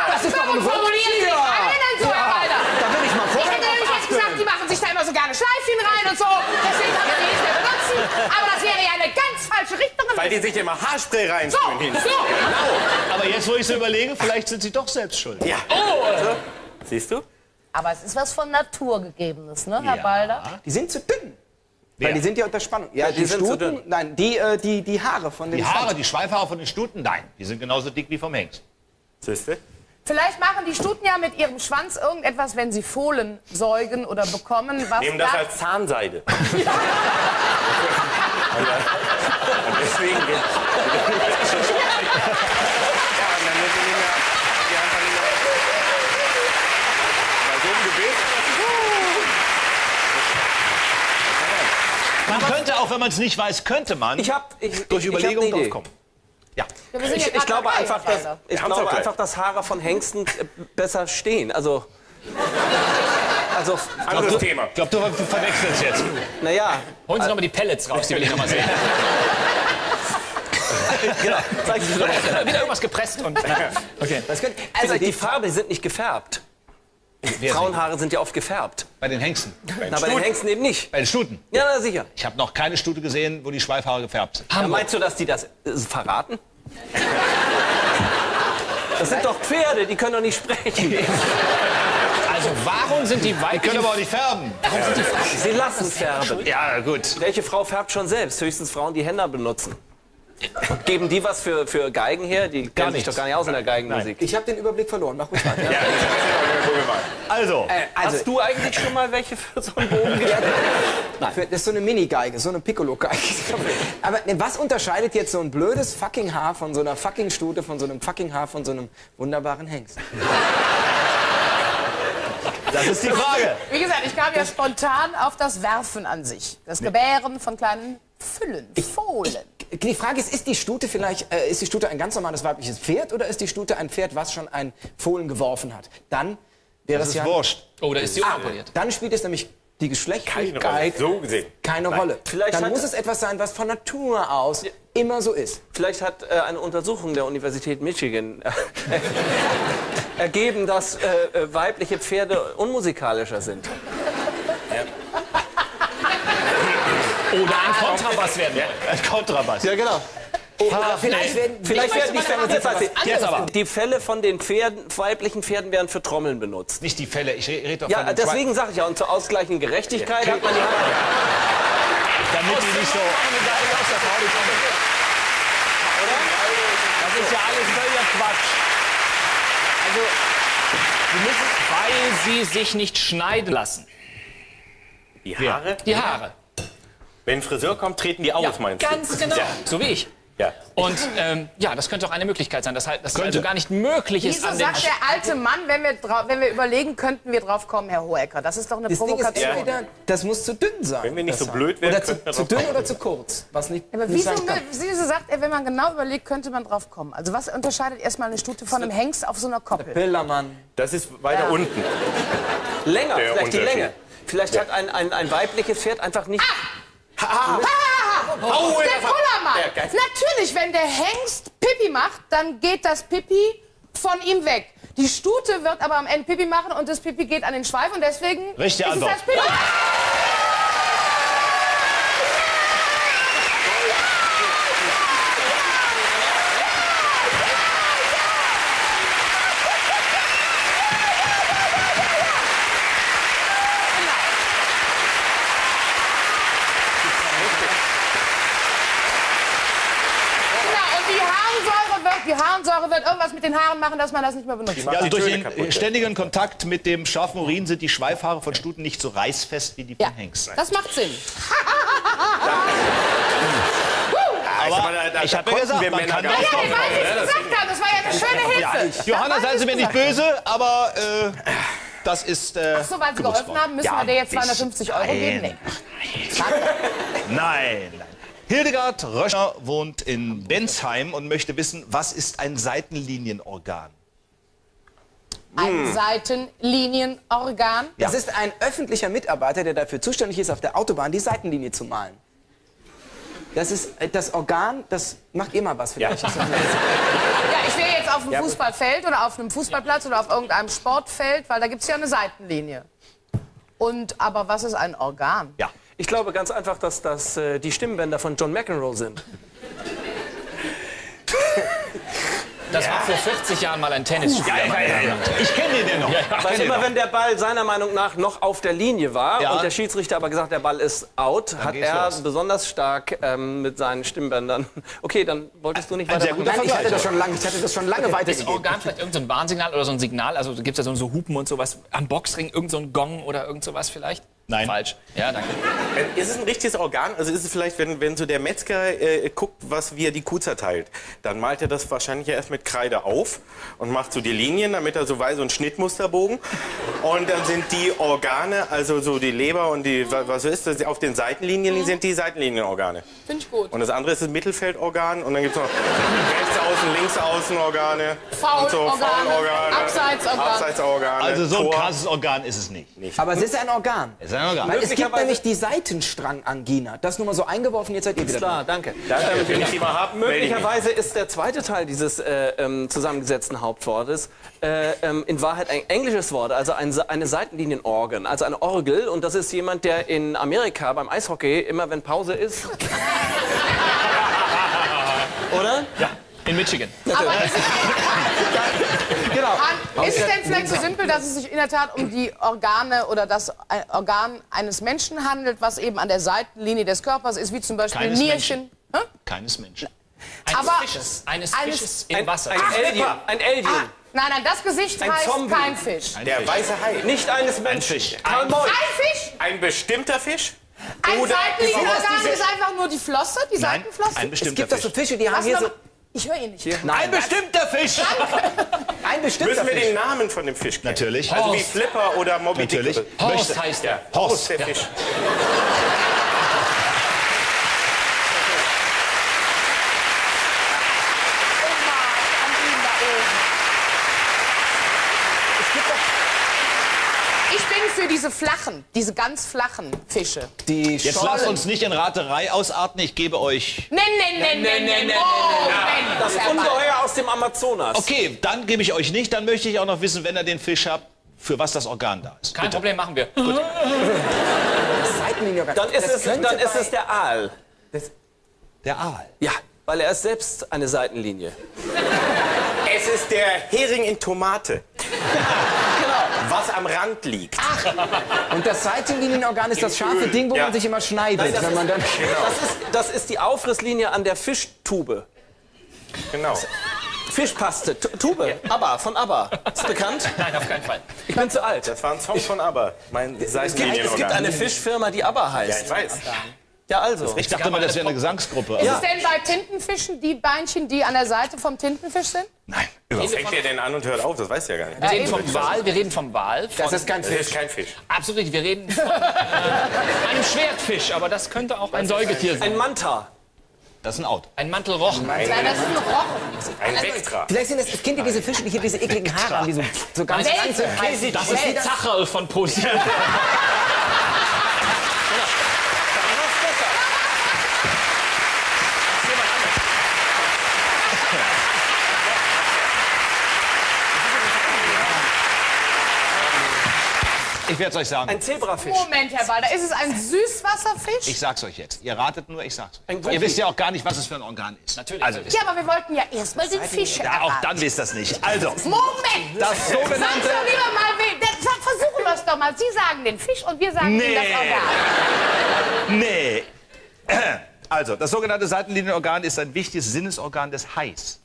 Das ist doch ein Sie sich einen so, Herr Walder? Da will ich mal Ich vorher hätte nämlich jetzt gesagt, die machen sich da immer so gerne Schleifchen rein und so. Deswegen kann man die nicht mehr benutzen. Aber das wäre ja eine ganz falsche Richtung. Weil die sich immer Haarspray so, reinsprühen hinten. so. Aber jetzt, wo ich so überlege, vielleicht sind Sie doch selbst schuld. Ja. Also, siehst du? Aber es ist was von Natur gegebenes, ne, Herr Balder? Die sind zu dünn. Weil die sind ja unter Spannung. Ja, die die, sind zu Stuten, dünn. nein, die, äh, die, die Haare von den Die Haare, die Schweifhaare von den Stuten, nein, die sind genauso dick wie vom Hengst. Siehst du? Vielleicht machen die Stuten ja mit ihrem Schwanz irgendetwas, wenn sie Fohlen säugen oder bekommen, was Nehmen das da- als Zahnseide. Und deswegen geht Ja, und dann müssen die nicht mehr. Die einfach nicht mehr. Bei so einem Gebet. Man könnte auch, wenn man es nicht weiß, könnte man Ich hab, ich, durch ich, Überlegung drauf kommen. Ja. Ja, Ich, ich glaube einfach, dass, ich glaube einfach, dass Haare von Hengsten äh, besser stehen. Also, also, Anderes Thema. Ich glaube, du ver- verwechselst jetzt. naja, Holen Sie noch mal die Pellets raus, die will ich noch mal sehen. genau. Zeig Sie. Wieder irgendwas gepresst und. Okay. Also die die Farbe sind nicht gefärbt. Wer Frauenhaare sind ja oft gefärbt. Bei den Hengsten. Na, bei den Hengsten eben nicht. Bei den Stuten. Ja, na, sicher. Ich habe noch keine Stute gesehen, wo die Schweifhaare gefärbt sind. Ja, meinst du, dass die das äh, verraten? Das sind doch Pferde, die können doch nicht sprechen. Also warum sind die Die können weiblichen... aber auch nicht färben. Sie lassen färben. Ja, gut. Welche Frau färbt schon selbst? Höchstens Frauen, die Händer benutzen. Und geben die was für, für Geigen her? Die kennen sich doch gar nicht aus in der Geigenmusik. ich habe den Überblick verloren. Mach ruhig weiter. Ja, wir mal. Also, Also, Hast du eigentlich schon mal welche für so einen Bogen gehabt? für, das ist so eine Mini-Geige, so eine Piccolo-Geige. Aber ne, was unterscheidet jetzt so ein blödes fucking Haar von so einer fucking Stute, von so einem fucking Haar, von so einem wunderbaren Hengst? Das ist die Frage. Wie gesagt, ich kam ja spontan auf das Werfen an sich. Das Gebären von kleinen Füllen, Fohlen. Die Frage ist, ist die Stute vielleicht, äh, ist die Stute ein ganz normales weibliches Pferd oder ist die Stute ein Pferd, was schon ein Fohlen geworfen hat? Dann wäre Das es ist ja... wurscht. Oh, da ist sie Ah, unpoliert. dann spielt es nämlich die Keine Rolle. Geschlechtlichkeit So gesehen. keine Rolle. Vielleicht dann muss es etwas sein, was von Natur aus immer so ist. Vielleicht hat äh, eine Untersuchung der Universität Michigan äh, ergeben, dass äh, äh, weibliche Pferde unmusikalischer sind. Oder ein Kontrabass werden. Ein Kontrabass. Ja, genau. Vielleicht werden Vielleicht werden die Felle, jetzt was Jetzt aber. die Fälle von den Pferden, weiblichen Pferden werden für Trommeln benutzt. Nicht die Fälle, ich re- rede doch Ja, von den deswegen sage ich ja, und zur ausgleichenden Gerechtigkeit hat man die. Schwein- damit die nicht so... Das ist ja alles völliger Quatsch. Also, Sie müssen, weil sie sich nicht schneiden lassen. Die Haare, Die Haare. wenn ein Friseur kommt, treten die aus, meinst du? Ganz genau. So wie ich. Ja. Und ähm, ja, das könnte auch eine Möglichkeit sein, dass halt, dass es also gar nicht möglich ist, Wieso sagt der alte Mann, wenn wir, wenn wir überlegen, könnten wir drauf kommen, Herr Hohecker? Das ist doch eine Das Ding ist Provokation. wieder, das muss zu dünn sein. Wenn wir nicht so das blöd wären, Oder zu, könnten wir zu dünn kommen. oder zu kurz. Was nicht, Aber nicht wieso, wieso sagt er, wenn man genau überlegt, könnte man drauf kommen? Also was unterscheidet erstmal eine Stute von einem Hengst auf so einer Koppel? Pillermann. Das ist weiter Ja. unten. Länger, Der vielleicht die. Länge. Vielleicht hat ein, ein, ein weibliches Pferd einfach nicht. Oh, Der Kullermann! Der Natürlich, wenn der Hengst Pipi macht, dann geht das Pipi von ihm weg. Die Stute wird aber am Ende Pipi machen und das Pipi geht an den Schweif und deswegen Richtige ist es Antwort. das Pipi. Genau, und die Harnsäure wird, die Harnsäure wird irgendwas mit den Haaren machen, dass man das nicht mehr benutzt. Ja, also durch den kaputt. ständigen Kontakt mit dem scharfen Urin sind die Schweifhaare von Stuten nicht so reißfest wie die von Ja, Hengsten. das macht Sinn. Aber da- da- ich habe ja gesagt, wir man Männer kann gar Ja, ja, ich weiß, wie ich gesagt habe. Das war ja eine schöne Hilfe. Johanna, Ja, seien Sie mir nicht böse, aber äh, das ist. Äh, So, weil Sie geholfen haben, müssen wir dir jetzt 250 Euro geben? Nee. Nein, nein. Hildegard Röschner wohnt in Bensheim und möchte wissen, was ist ein Seitenlinienorgan? Ein Seitenlinienorgan. Das ist ein öffentlicher Mitarbeiter, der dafür zuständig ist, auf der Autobahn die Seitenlinie zu malen. Das ist äh, das Organ, das macht ihr mal was vielleicht. Ja, ich wäre jetzt auf einem Fußballfeld oder auf einem Fußballplatz oder auf irgendeinem Sportfeld, weil da gibt es ja eine Seitenlinie. Und, aber was ist ein Organ? Ja. Ich glaube ganz einfach, dass das äh, die Stimmbänder von John McEnroe sind. Das war vor 40 Jahren mal ein Tennisspieler. meine Damen und Herren. Ich kenne den ja noch. Ich Weil kenn den immer noch. wenn der Ball seiner Meinung nach noch auf der Linie war Ja. und der Schiedsrichter aber gesagt, der Ball ist out, hat geht's er los. besonders stark ähm, mit seinen Stimmbändern. Okay, dann wolltest du nicht Nein, ich hatte das schon lange, ich hatte das schon lange Ist weitergegeben. Organ vielleicht irgendein so ein Warnsignal oder so ein Signal? Also da gibt es ja so, so Hupen und sowas. Am Boxring irgend so ein Gong oder irgend sowas vielleicht? Nein. Falsch. Ja, danke. Äh, Ist es ein richtiges Organ? Also ist es vielleicht, wenn, wenn so der Metzger äh, guckt, was wie er die Kuh zerteilt, dann malt er das wahrscheinlich erst mit Kreide auf und macht so die Linien, damit er so weiß, so ein Schnittmusterbogen. Und dann sind die Organe, also so die Leber und die, wa- was ist das, auf den Seitenlinien sind die Seitenlinienorgane. Finde ich gut. Und das andere ist das Mittelfeldorgan und dann gibt es noch rechts außen, links außen Organe. und so Abseitsorgane. Abseitsorgane. Also so ein krasses Organ ist es nicht. Aber es ist ein Organ. Es Organ. Weil es gibt nämlich die Seitenstrangangina. Das nur mal so eingeworfen, jetzt seid ihr wieder Klar, danke. Danke, wenn ich die mal hab, melde ich mich. Möglicherweise ist der zweite Teil dieses äh, ähm, zusammengesetzten Hauptwortes äh, ähm, in Wahrheit ein englisches Wort, also ein, eine Seitenlinienorgan, also eine Orgel. Und das ist jemand, der in Amerika beim Eishockey immer, wenn Pause ist. Oder? Ja, in Michigan. Aber ist, Genau. Ist es denn vielleicht so simpel, dass es sich in der Tat um die Organe oder das Organ eines Menschen handelt, was eben an der Seitenlinie des Körpers ist, wie zum Beispiel Keines Nierchen? Hä? Keines Menschen. Eines Aber- Fisches. Eines, eines- Fisches im Wasser. Ein Alien. Ein Alien. Ah, nein, nein, das Gesicht Ein heißt Zombie. kein Fisch. Der weiße Hai. Nicht eines Menschen. Fisch. Karl Moik. Ein Fisch? Ein bestimmter Fisch? Ein Seitenlinienorgan ist einfach nur die Flosse, die Nein, Seitenflosse? ein Es bestimmter gibt doch so Fisch. Fische, die haben hier so... Ich höre ihn nicht. Ein bestimmter Fisch! Ein bestimmter Müssen wir Fisch. den Namen von dem Fisch kennen? Natürlich. Also wie Horst. Flipper oder Moby Dick. Natürlich. oder- Horst heißt er. Horst, der Fisch. An ihm da oben. Ich bin für diese flachen, diese ganz flachen Fische. Die Jetzt lasst uns nicht in Raterei ausarten. Ich gebe euch. Nein, nein, nein, nein, nein, oh, nein. Das Ungeheuer aus dem Amazonas. Okay, dann gebe ich euch nicht. Dann möchte ich auch noch wissen, wenn ihr den Fisch habt, für was das Organ da ist. Kein Problem, machen wir. Seitenlinieorgan. Dann ist, Das es, dann ist es der Aal. Der Aal. Ja, weil er ist selbst eine Seitenlinie. Es ist der Hering in Tomate. Was am Rand liegt. Und das Seitenlinienorgan ist das scharfe. Ding, wo Ja. man sich immer schneidet, das wenn man dann... Das ist, das ist die Aufrisslinie an der Fischtube. Genau. Fischpaste, Tu- Tube, ABBA, von ABBA. Ist bekannt? Nein, auf keinen Fall. Ich bin zu alt. Das war ein Song von ABBA. Mein Es gibt, es gibt eine Fischfirma, die ABBA Ja, ich heißt. weiß. Ja, also. Ich dachte mal, das wäre eine Gesangsgruppe. Ist es denn bei Tintenfischen die Beinchen, die an der Seite vom Tintenfisch sind? Nein, überhaupt nicht. Fängt ihr denn an und hört auf? Das weiß ja gar nicht. Wir reden vom Wal, wir reden vom Wal. Von, Das ist kein Das Fisch. ist kein Fisch. absolut richtig, wir reden von äh, einem Schwertfisch, aber das könnte auch ein Säugetier sein. Ein Manta. Das ist ein Out. Ein Mantelrochen. Nein, das ist ein Rochen. Ein Vektra. Vielleicht sind das, es kennt ihr diese Fische, die hier diese ekligen Haare haben, die so, so ganz Welche? Das ist die Zacherl von ProSieben. Ich werde es euch sagen. Ein Zebrafisch. Moment, Herr Balder, ist es ein Süßwasserfisch? Ich sag's euch jetzt. Ihr ratet nur, ich sag's euch. Ihr wisst ja auch gar nicht, was es für ein Organ ist. Natürlich. Also, ja, aber wir wollten ja erstmal den Fisch ja, auch erraten. dann wisst ihr das nicht. Also, Moment! das sogenannte... doch lieber mal, wen- versuchen wir es doch mal. Sie sagen den Fisch und wir sagen Ihnen das Nee. Organ. Nee. Also, das sogenannte Seitenlinienorgan ist ein wichtiges Sinnesorgan des Hais.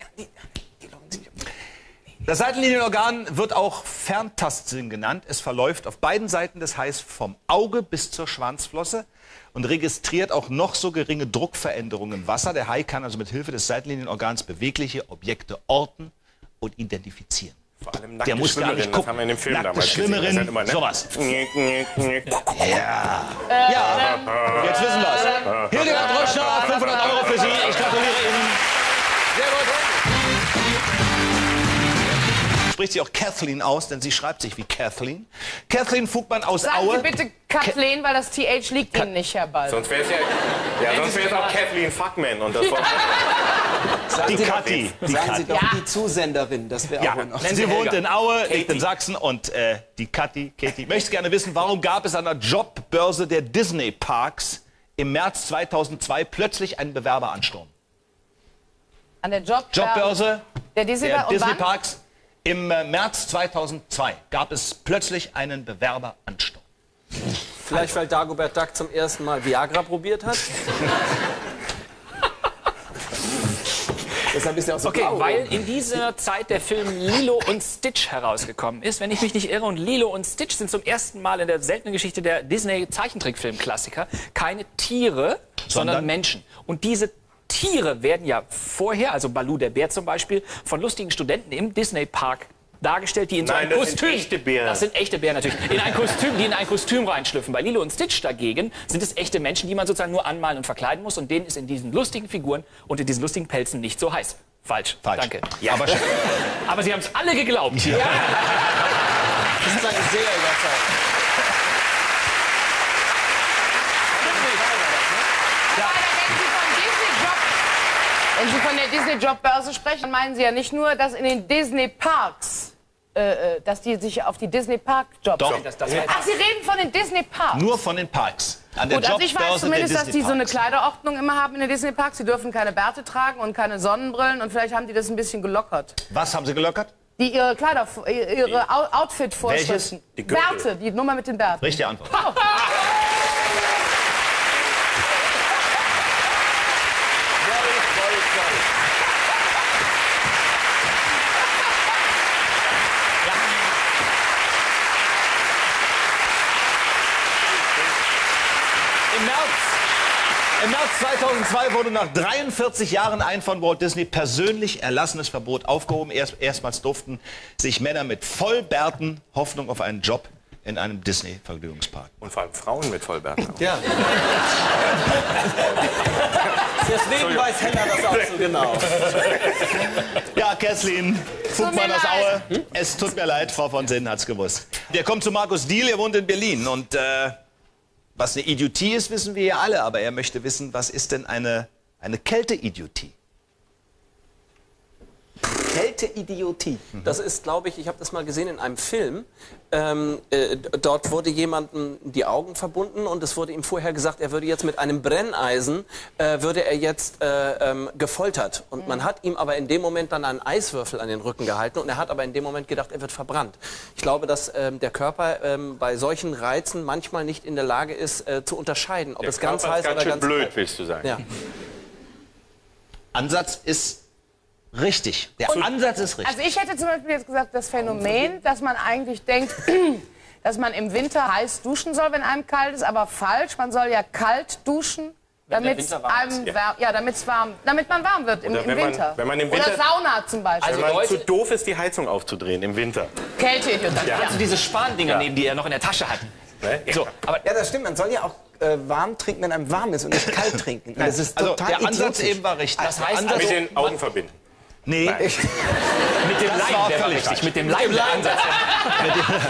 Das Seitenlinienorgan wird auch Ferntastsinn genannt. Es verläuft auf beiden Seiten des Hais vom Auge bis zur Schwanzflosse und registriert auch noch so geringe Druckveränderungen im Wasser. Der Hai kann also mit Hilfe des Seitenlinienorgans bewegliche Objekte orten und identifizieren. Vor allem Der nackte muss gar nicht Schwimmerin, das gucken. haben wir in dem Film Nackte damals. Schwimmerin, ist immer, ne? sowas. Nick. Ja, jetzt wissen wir es. Hildegard Röschner, 500 Euro für Sie. Ich gratuliere Ihnen. Spricht sie auch Kathleen aus, denn sie schreibt sich wie Kathleen. Kathleen Fugmann aus Sagen Aue. Sie bitte Kathleen, weil das TH liegt Ihnen nicht, Herr Balder. Sonst wäre es ja, ja, sonst wäre es auch Kathleen Fuckman. Und das war Die Kathi. Die Sagen Sie Kathi. doch die Zusenderin, das wäre Ja, auch noch. sie wohnt in Aue, lebt in Sachsen und äh, die Kathi, Katie, möchte gerne wissen, warum gab es an der Jobbörse der Disney Parks im März 2002 plötzlich einen Bewerberansturm? An der Job Jobbörse Der Disney, der Disney? Parks im März 2002 gab es plötzlich einen Bewerberansturm. Vielleicht, weil Dagobert Duck zum ersten Mal Viagra probiert hat. Deshalb ist er auch so Okay, blau. weil in dieser Zeit der Film Lilo und Stitch herausgekommen ist, wenn ich mich nicht irre. Und Lilo und Stitch sind zum ersten Mal in der seltenen Geschichte der Disney-Zeichentrickfilm-Klassiker keine Tiere, sondern, Sondern? Menschen. Und diese Tiere werden ja vorher, also Baloo der Bär zum Beispiel, von lustigen Studenten im Disney-Park dargestellt, die in so Nein, ein das sind Kostüm. echte Bären. Das sind echte Bären natürlich. In ein Kostüm, die in ein Kostüm reinschlüpfen. Bei Lilo und Stitch dagegen sind es echte Menschen, die man sozusagen nur anmalen und verkleiden muss. Und denen ist in diesen lustigen Figuren und in diesen lustigen Pelzen nicht so heiß. Falsch. Falsch. Danke. Ja, aber Aber Sie haben es alle geglaubt. Das ist eine sehr überzeugt. Wenn Sie von der Disney-Jobbörse sprechen, dann meinen Sie ja nicht nur, dass in den Disney-Parks, äh, äh, dass die sich auf die Disney-Park-Jobs... Doch. Das, das war Ach, Sie reden von den Disney-Parks. nur von den Parks. An der Gut, also ich weiß zumindest, dass die so eine. Kleiderordnung immer haben in den Disney-Parks. Sie dürfen keine Bärte tragen und keine Sonnenbrillen und vielleicht haben die das ein bisschen gelockert. Was haben Sie gelockert? Die ihre Kleider, ihre Outfit-Vorschriften. Die Gürtel. Bärte, die Nummer mit den Bärten. Richtige Antwort. Im März, Im März 2002 wurde nach 43 Jahren ein von Walt Disney persönlich erlassenes Verbot aufgehoben. Erst, erstmals durften sich Männer mit Vollbärten Hoffnung auf einen Job in einem Disney-Vergnügungspark. Und vor allem Frauen mit Vollbärten. Ja. Deswegen weiß Henna das auch so genau. Ja, Kesslin, Fugmann aus. Aue. Es tut mir leid, Frau von Sinn hat's gewusst. Wir kommen zu Markus Diehl, er wohnt in Berlin. Und äh, was eine Idiotie ist, wissen wir ja alle. Aber er möchte wissen, was ist denn eine, eine Kälte-Idiotie? Kälteidiotie. Das ist, glaube ich, ich habe das mal gesehen in einem Film. Ähm, äh, dort wurde jemandem die Augen verbunden und es wurde ihm vorher gesagt, er würde jetzt mit einem Brenneisen, äh, würde er jetzt äh, ähm, gefoltert. Und man hat ihm aber in dem Moment dann einen Eiswürfel an den Rücken gehalten und er hat aber in dem Moment gedacht, er wird verbrannt. Ich glaube, dass ähm, der Körper ähm, bei solchen Reizen manchmal nicht in der Lage ist, äh, zu unterscheiden, ob es ganz Körper heiß ist ganz oder schön ganz blöd, willst du sagen. Ja. Ansatz ist richtig. Der Ansatz ist richtig. Also ich hätte zum Beispiel jetzt gesagt, das Phänomen, dass man eigentlich denkt, dass man im Winter heiß duschen soll, wenn einem kalt ist, aber falsch. Man soll ja kalt duschen, Damit warm einem wär- ja, damit's warm, damit man warm wird im, Oder im wenn man- Winter. wenn man im Oder Winter- Sauna zum Beispiel. Also Wenn man zu doof ist, die Heizung aufzudrehen im Winter. Kälteidiot. Ja. Also diese Spandinger nehmen, die er noch in der Tasche hat. Ne? So, aber Ja, das stimmt. Man soll ja auch äh, warm trinken, wenn einem warm ist und nicht kalt trinken. Und das ist Also total der Ansatz eben war richtig. Das heißt Ansatz, Mit also- den Augen verbinden. Nee, mit dem Leim wäre richtig. Mit dem Leim der Ansatz.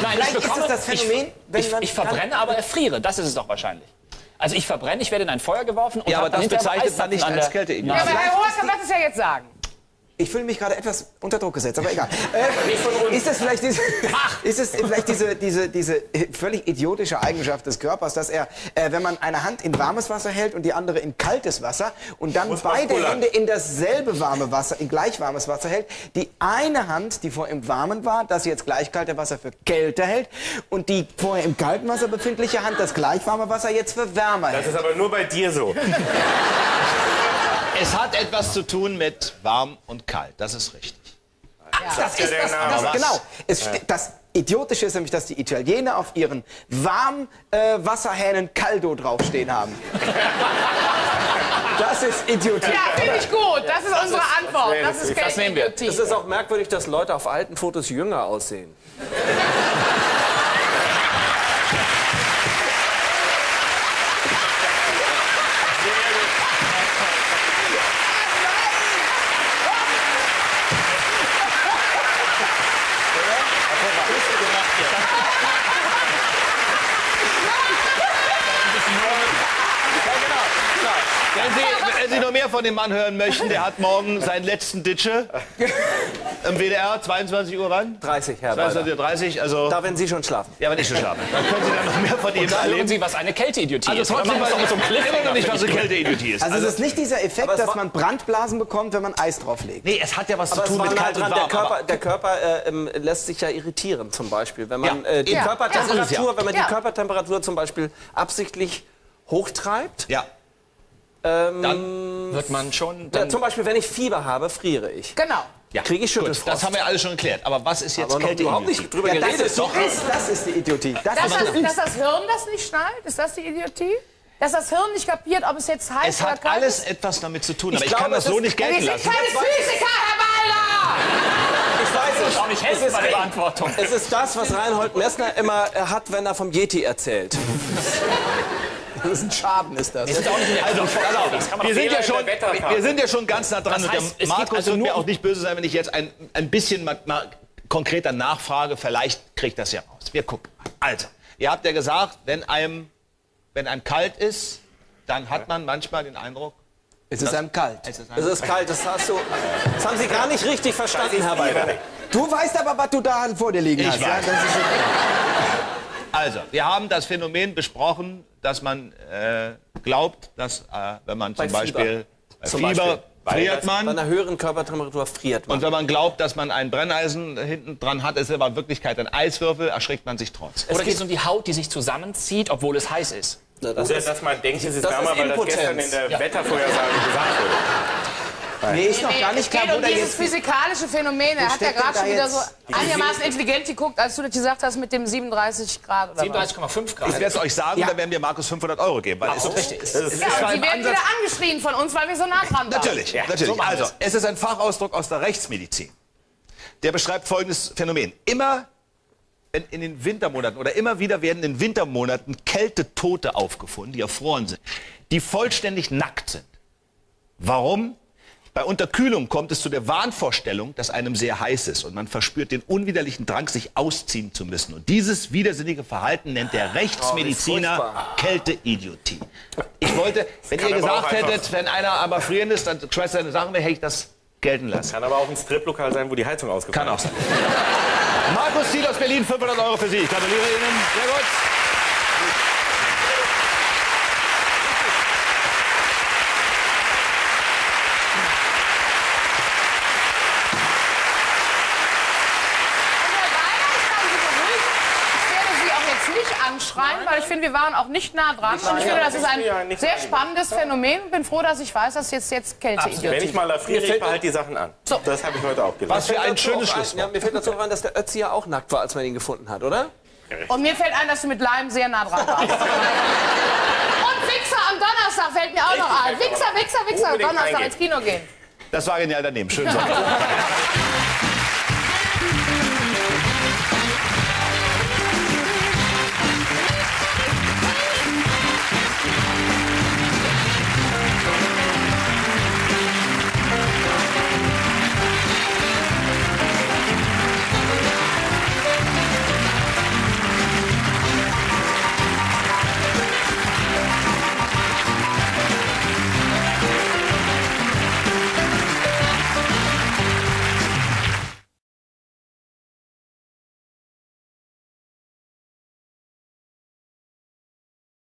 Nein, Vielleicht ich ist bekomme, es das Phänomen, ich, wenn ich, man ich verbrenne, aber erfriere. Das ist es doch wahrscheinlich. Also ich verbrenne, ich werde in ein Feuer geworfen und ja, aber das bezeichnet man nicht an als Kälteidiot. Ja, aber Herr Hoher kann das ja jetzt sagen. Ich fühle mich gerade etwas unter Druck gesetzt, aber egal. Äh, ist das vielleicht diese, ist es vielleicht diese, diese, diese völlig idiotische Eigenschaft des Körpers, dass er, äh, wenn man eine Hand in warmes Wasser hält und die andere in kaltes Wasser und dann Muss beide. Hände in dasselbe warme Wasser, in gleich warmes Wasser hält, die eine Hand, die vorher im warmen war, das jetzt gleich kalte Wasser für kälter hält und die vorher im kalten Wasser befindliche Hand das gleich warme Wasser jetzt für wärmer hält. Das ist aber nur bei dir so. Es hat etwas zu tun mit warm und kalt. Das ist richtig. Das ja ist der das, Name. das Was? genau. Es Das Idiotische ist nämlich, dass die Italiener auf ihren warmen äh, Wasserhähnen Caldo draufstehen haben. Das ist Idiotie. Ja, finde ich gut. Das ist unsere Antwort. Das ist Das nehmen wir. Es ist auch merkwürdig, dass Leute auf alten Fotos jünger aussehen. Wenn Sie, wenn Sie noch mehr von dem Mann hören möchten, der hat morgen seinen letzten Ditsche im WDR, 22 Uhr wann? 30, Herr Balder. 22.30 Uhr, also... Da werden Sie schon schlafen. Ja, wenn ich schon schlafe. Dann können Sie dann noch mehr von ihm Da hören erleben. Sie, was eine Kälteidiotie Also ist. trotzdem Oder weiß ich so immer noch nicht, was eine die- Kälteidiotie ist. Also es ist nicht dieser Effekt, dass man Brandblasen bekommt, wenn man Eis drauflegt. nee, es hat ja was zu Aber es tun mit kalt und dran, warm. der Körper, der Körper äh, ähm, lässt sich ja irritieren zum Beispiel. Wenn man Ja. äh, die Ja. Körpertemperatur, Ja, wenn man Ja. die Körpertemperatur zum Beispiel absichtlich hochtreibt, Ja. Dann wird man schon... ja, zum Beispiel wenn ich Fieber habe, friere ich. Genau. ja. Kriege ich Gut, Schüttelfrost. das haben wir alles schon geklärt. Aber was ist jetzt noch überhaupt nicht drüber Ja, das, geredet. ist, das, ist, das ist die Idiotie. Das Dass ist das, dass das Hirn das nicht schnallt? Ist das die Idiotie? Dass das Hirn nicht kapiert, ob es jetzt heiß Es oder hat kalt alles ist? etwas damit zu tun. Aber ich, glaube, kann das das so nicht Wir gelten sind lassen. keine Physiker, Herr Balder! Ich weiß nicht. auch nicht helfen Es ist- bei der Beantwortung. Es ist das, was Reinhold Messner immer äh, hat, wenn er vom Yeti erzählt. Das ist ein Schaden, ist das. ist auch nicht in der Also, man wir sind, ja schon, der Wetterkarte. wir sind ja schon ganz nah dran. Das heißt, Markus also wird mir nur auch nicht böse sein, wenn ich jetzt ein, ein bisschen mal, mal konkreter nachfrage. Vielleicht kriegt das ja raus. Wir gucken. Also, ihr habt ja gesagt, wenn einem, wenn einem kalt ist, dann hat man manchmal den Eindruck, Es ist einem kalt. es ist Es ist kalt, das hast du. Das haben Sie gar nicht richtig verstanden, Herr Balder. Du weißt aber, was du da vor dir liegen Ich hast. Ja? weiß. Das ist, Also, wir haben das Phänomen besprochen, dass man äh, glaubt, dass äh, wenn man zum Bei Fieber. Beispiel bei Zum Fieber Beispiel. friert Bei man einer höheren Körpertemperatur friert man. und wenn man glaubt, dass man ein Brenneisen hinten dran hat, ist aber in Wirklichkeit ein Eiswürfel, erschrickt man sich trotz. Oder geht es um die Haut, die sich zusammenzieht, obwohl es heiß ist? Na, das Oder ist, dass man denkt, es ist das wärmer, ist weil das gestern in der Wettervorhersage gesagt wurde. nee, ist noch gar nicht klar, geht wo um da dieses jetzt... physikalische Phänomen. Er hat ja gerade schon wieder so einigermaßen intelligent geguckt, als du das gesagt hast mit dem 37 Grad oder was. 37,5 Grad. Ich werde es euch sagen, Ja. dann werden wir Markus 500 Euro geben. Weil ist richtig. Es ist Ja, und die werden wieder angeschrien von uns, weil wir so nah dran waren. Natürlich, natürlich. so machen also, es ist ein Fachausdruck aus der Rechtsmedizin. Der beschreibt folgendes Phänomen. Immer wenn in den Wintermonaten oder immer wieder werden in Wintermonaten Kältetote aufgefunden, die erfroren sind, die vollständig nackt sind. Warum? Bei Unterkühlung kommt es zu der Wahnvorstellung, dass einem sehr heiß ist und man verspürt den unwiderlichen Drang, sich ausziehen zu müssen. Und dieses widersinnige Verhalten nennt der Rechtsmediziner furchtbar. Kälteidiotie. Ich wollte, wenn ihr gesagt hättet, wenn einer aber frieren ist, dann schmeißt seine Sachen weg, hätte ich das gelten lassen. Kann aber auch ein Striplokal sein, wo die Heizung ausgefallen Kann auch ist. sein. Markus Ziel aus Berlin, 500 Euro für Sie. Ich gratuliere Ihnen. Sehr gut. Und Herr Weiler, ich kann Sie beruhigen. Ich werde Sie auch jetzt nicht anschreien, weil ich finde, wir waren auch nicht nah dran. Und ich finde, das ist Ja, ein sehr spannendes Phänomen bin froh, dass ich weiß, dass jetzt, jetzt Wenn Kälteidiotie ich mal erfriere, ich behalte die Sachen an. So. Das habe ich heute auch gelernt. Was für ein schönes Ja, Schlusswort. mir fällt dazu auch ein, dass der Ötzi ja auch nackt war, als man ihn gefunden hat, oder? Und mir fällt ein, dass du mit Leim sehr nah dran warst. und Fixer am Donnerstag fällt mir auch noch ein. Wichser, Wichser, Wichser. Unbedingt Donnerstag ins Kino gehen. Das war genial daneben. Schönen Sonntag.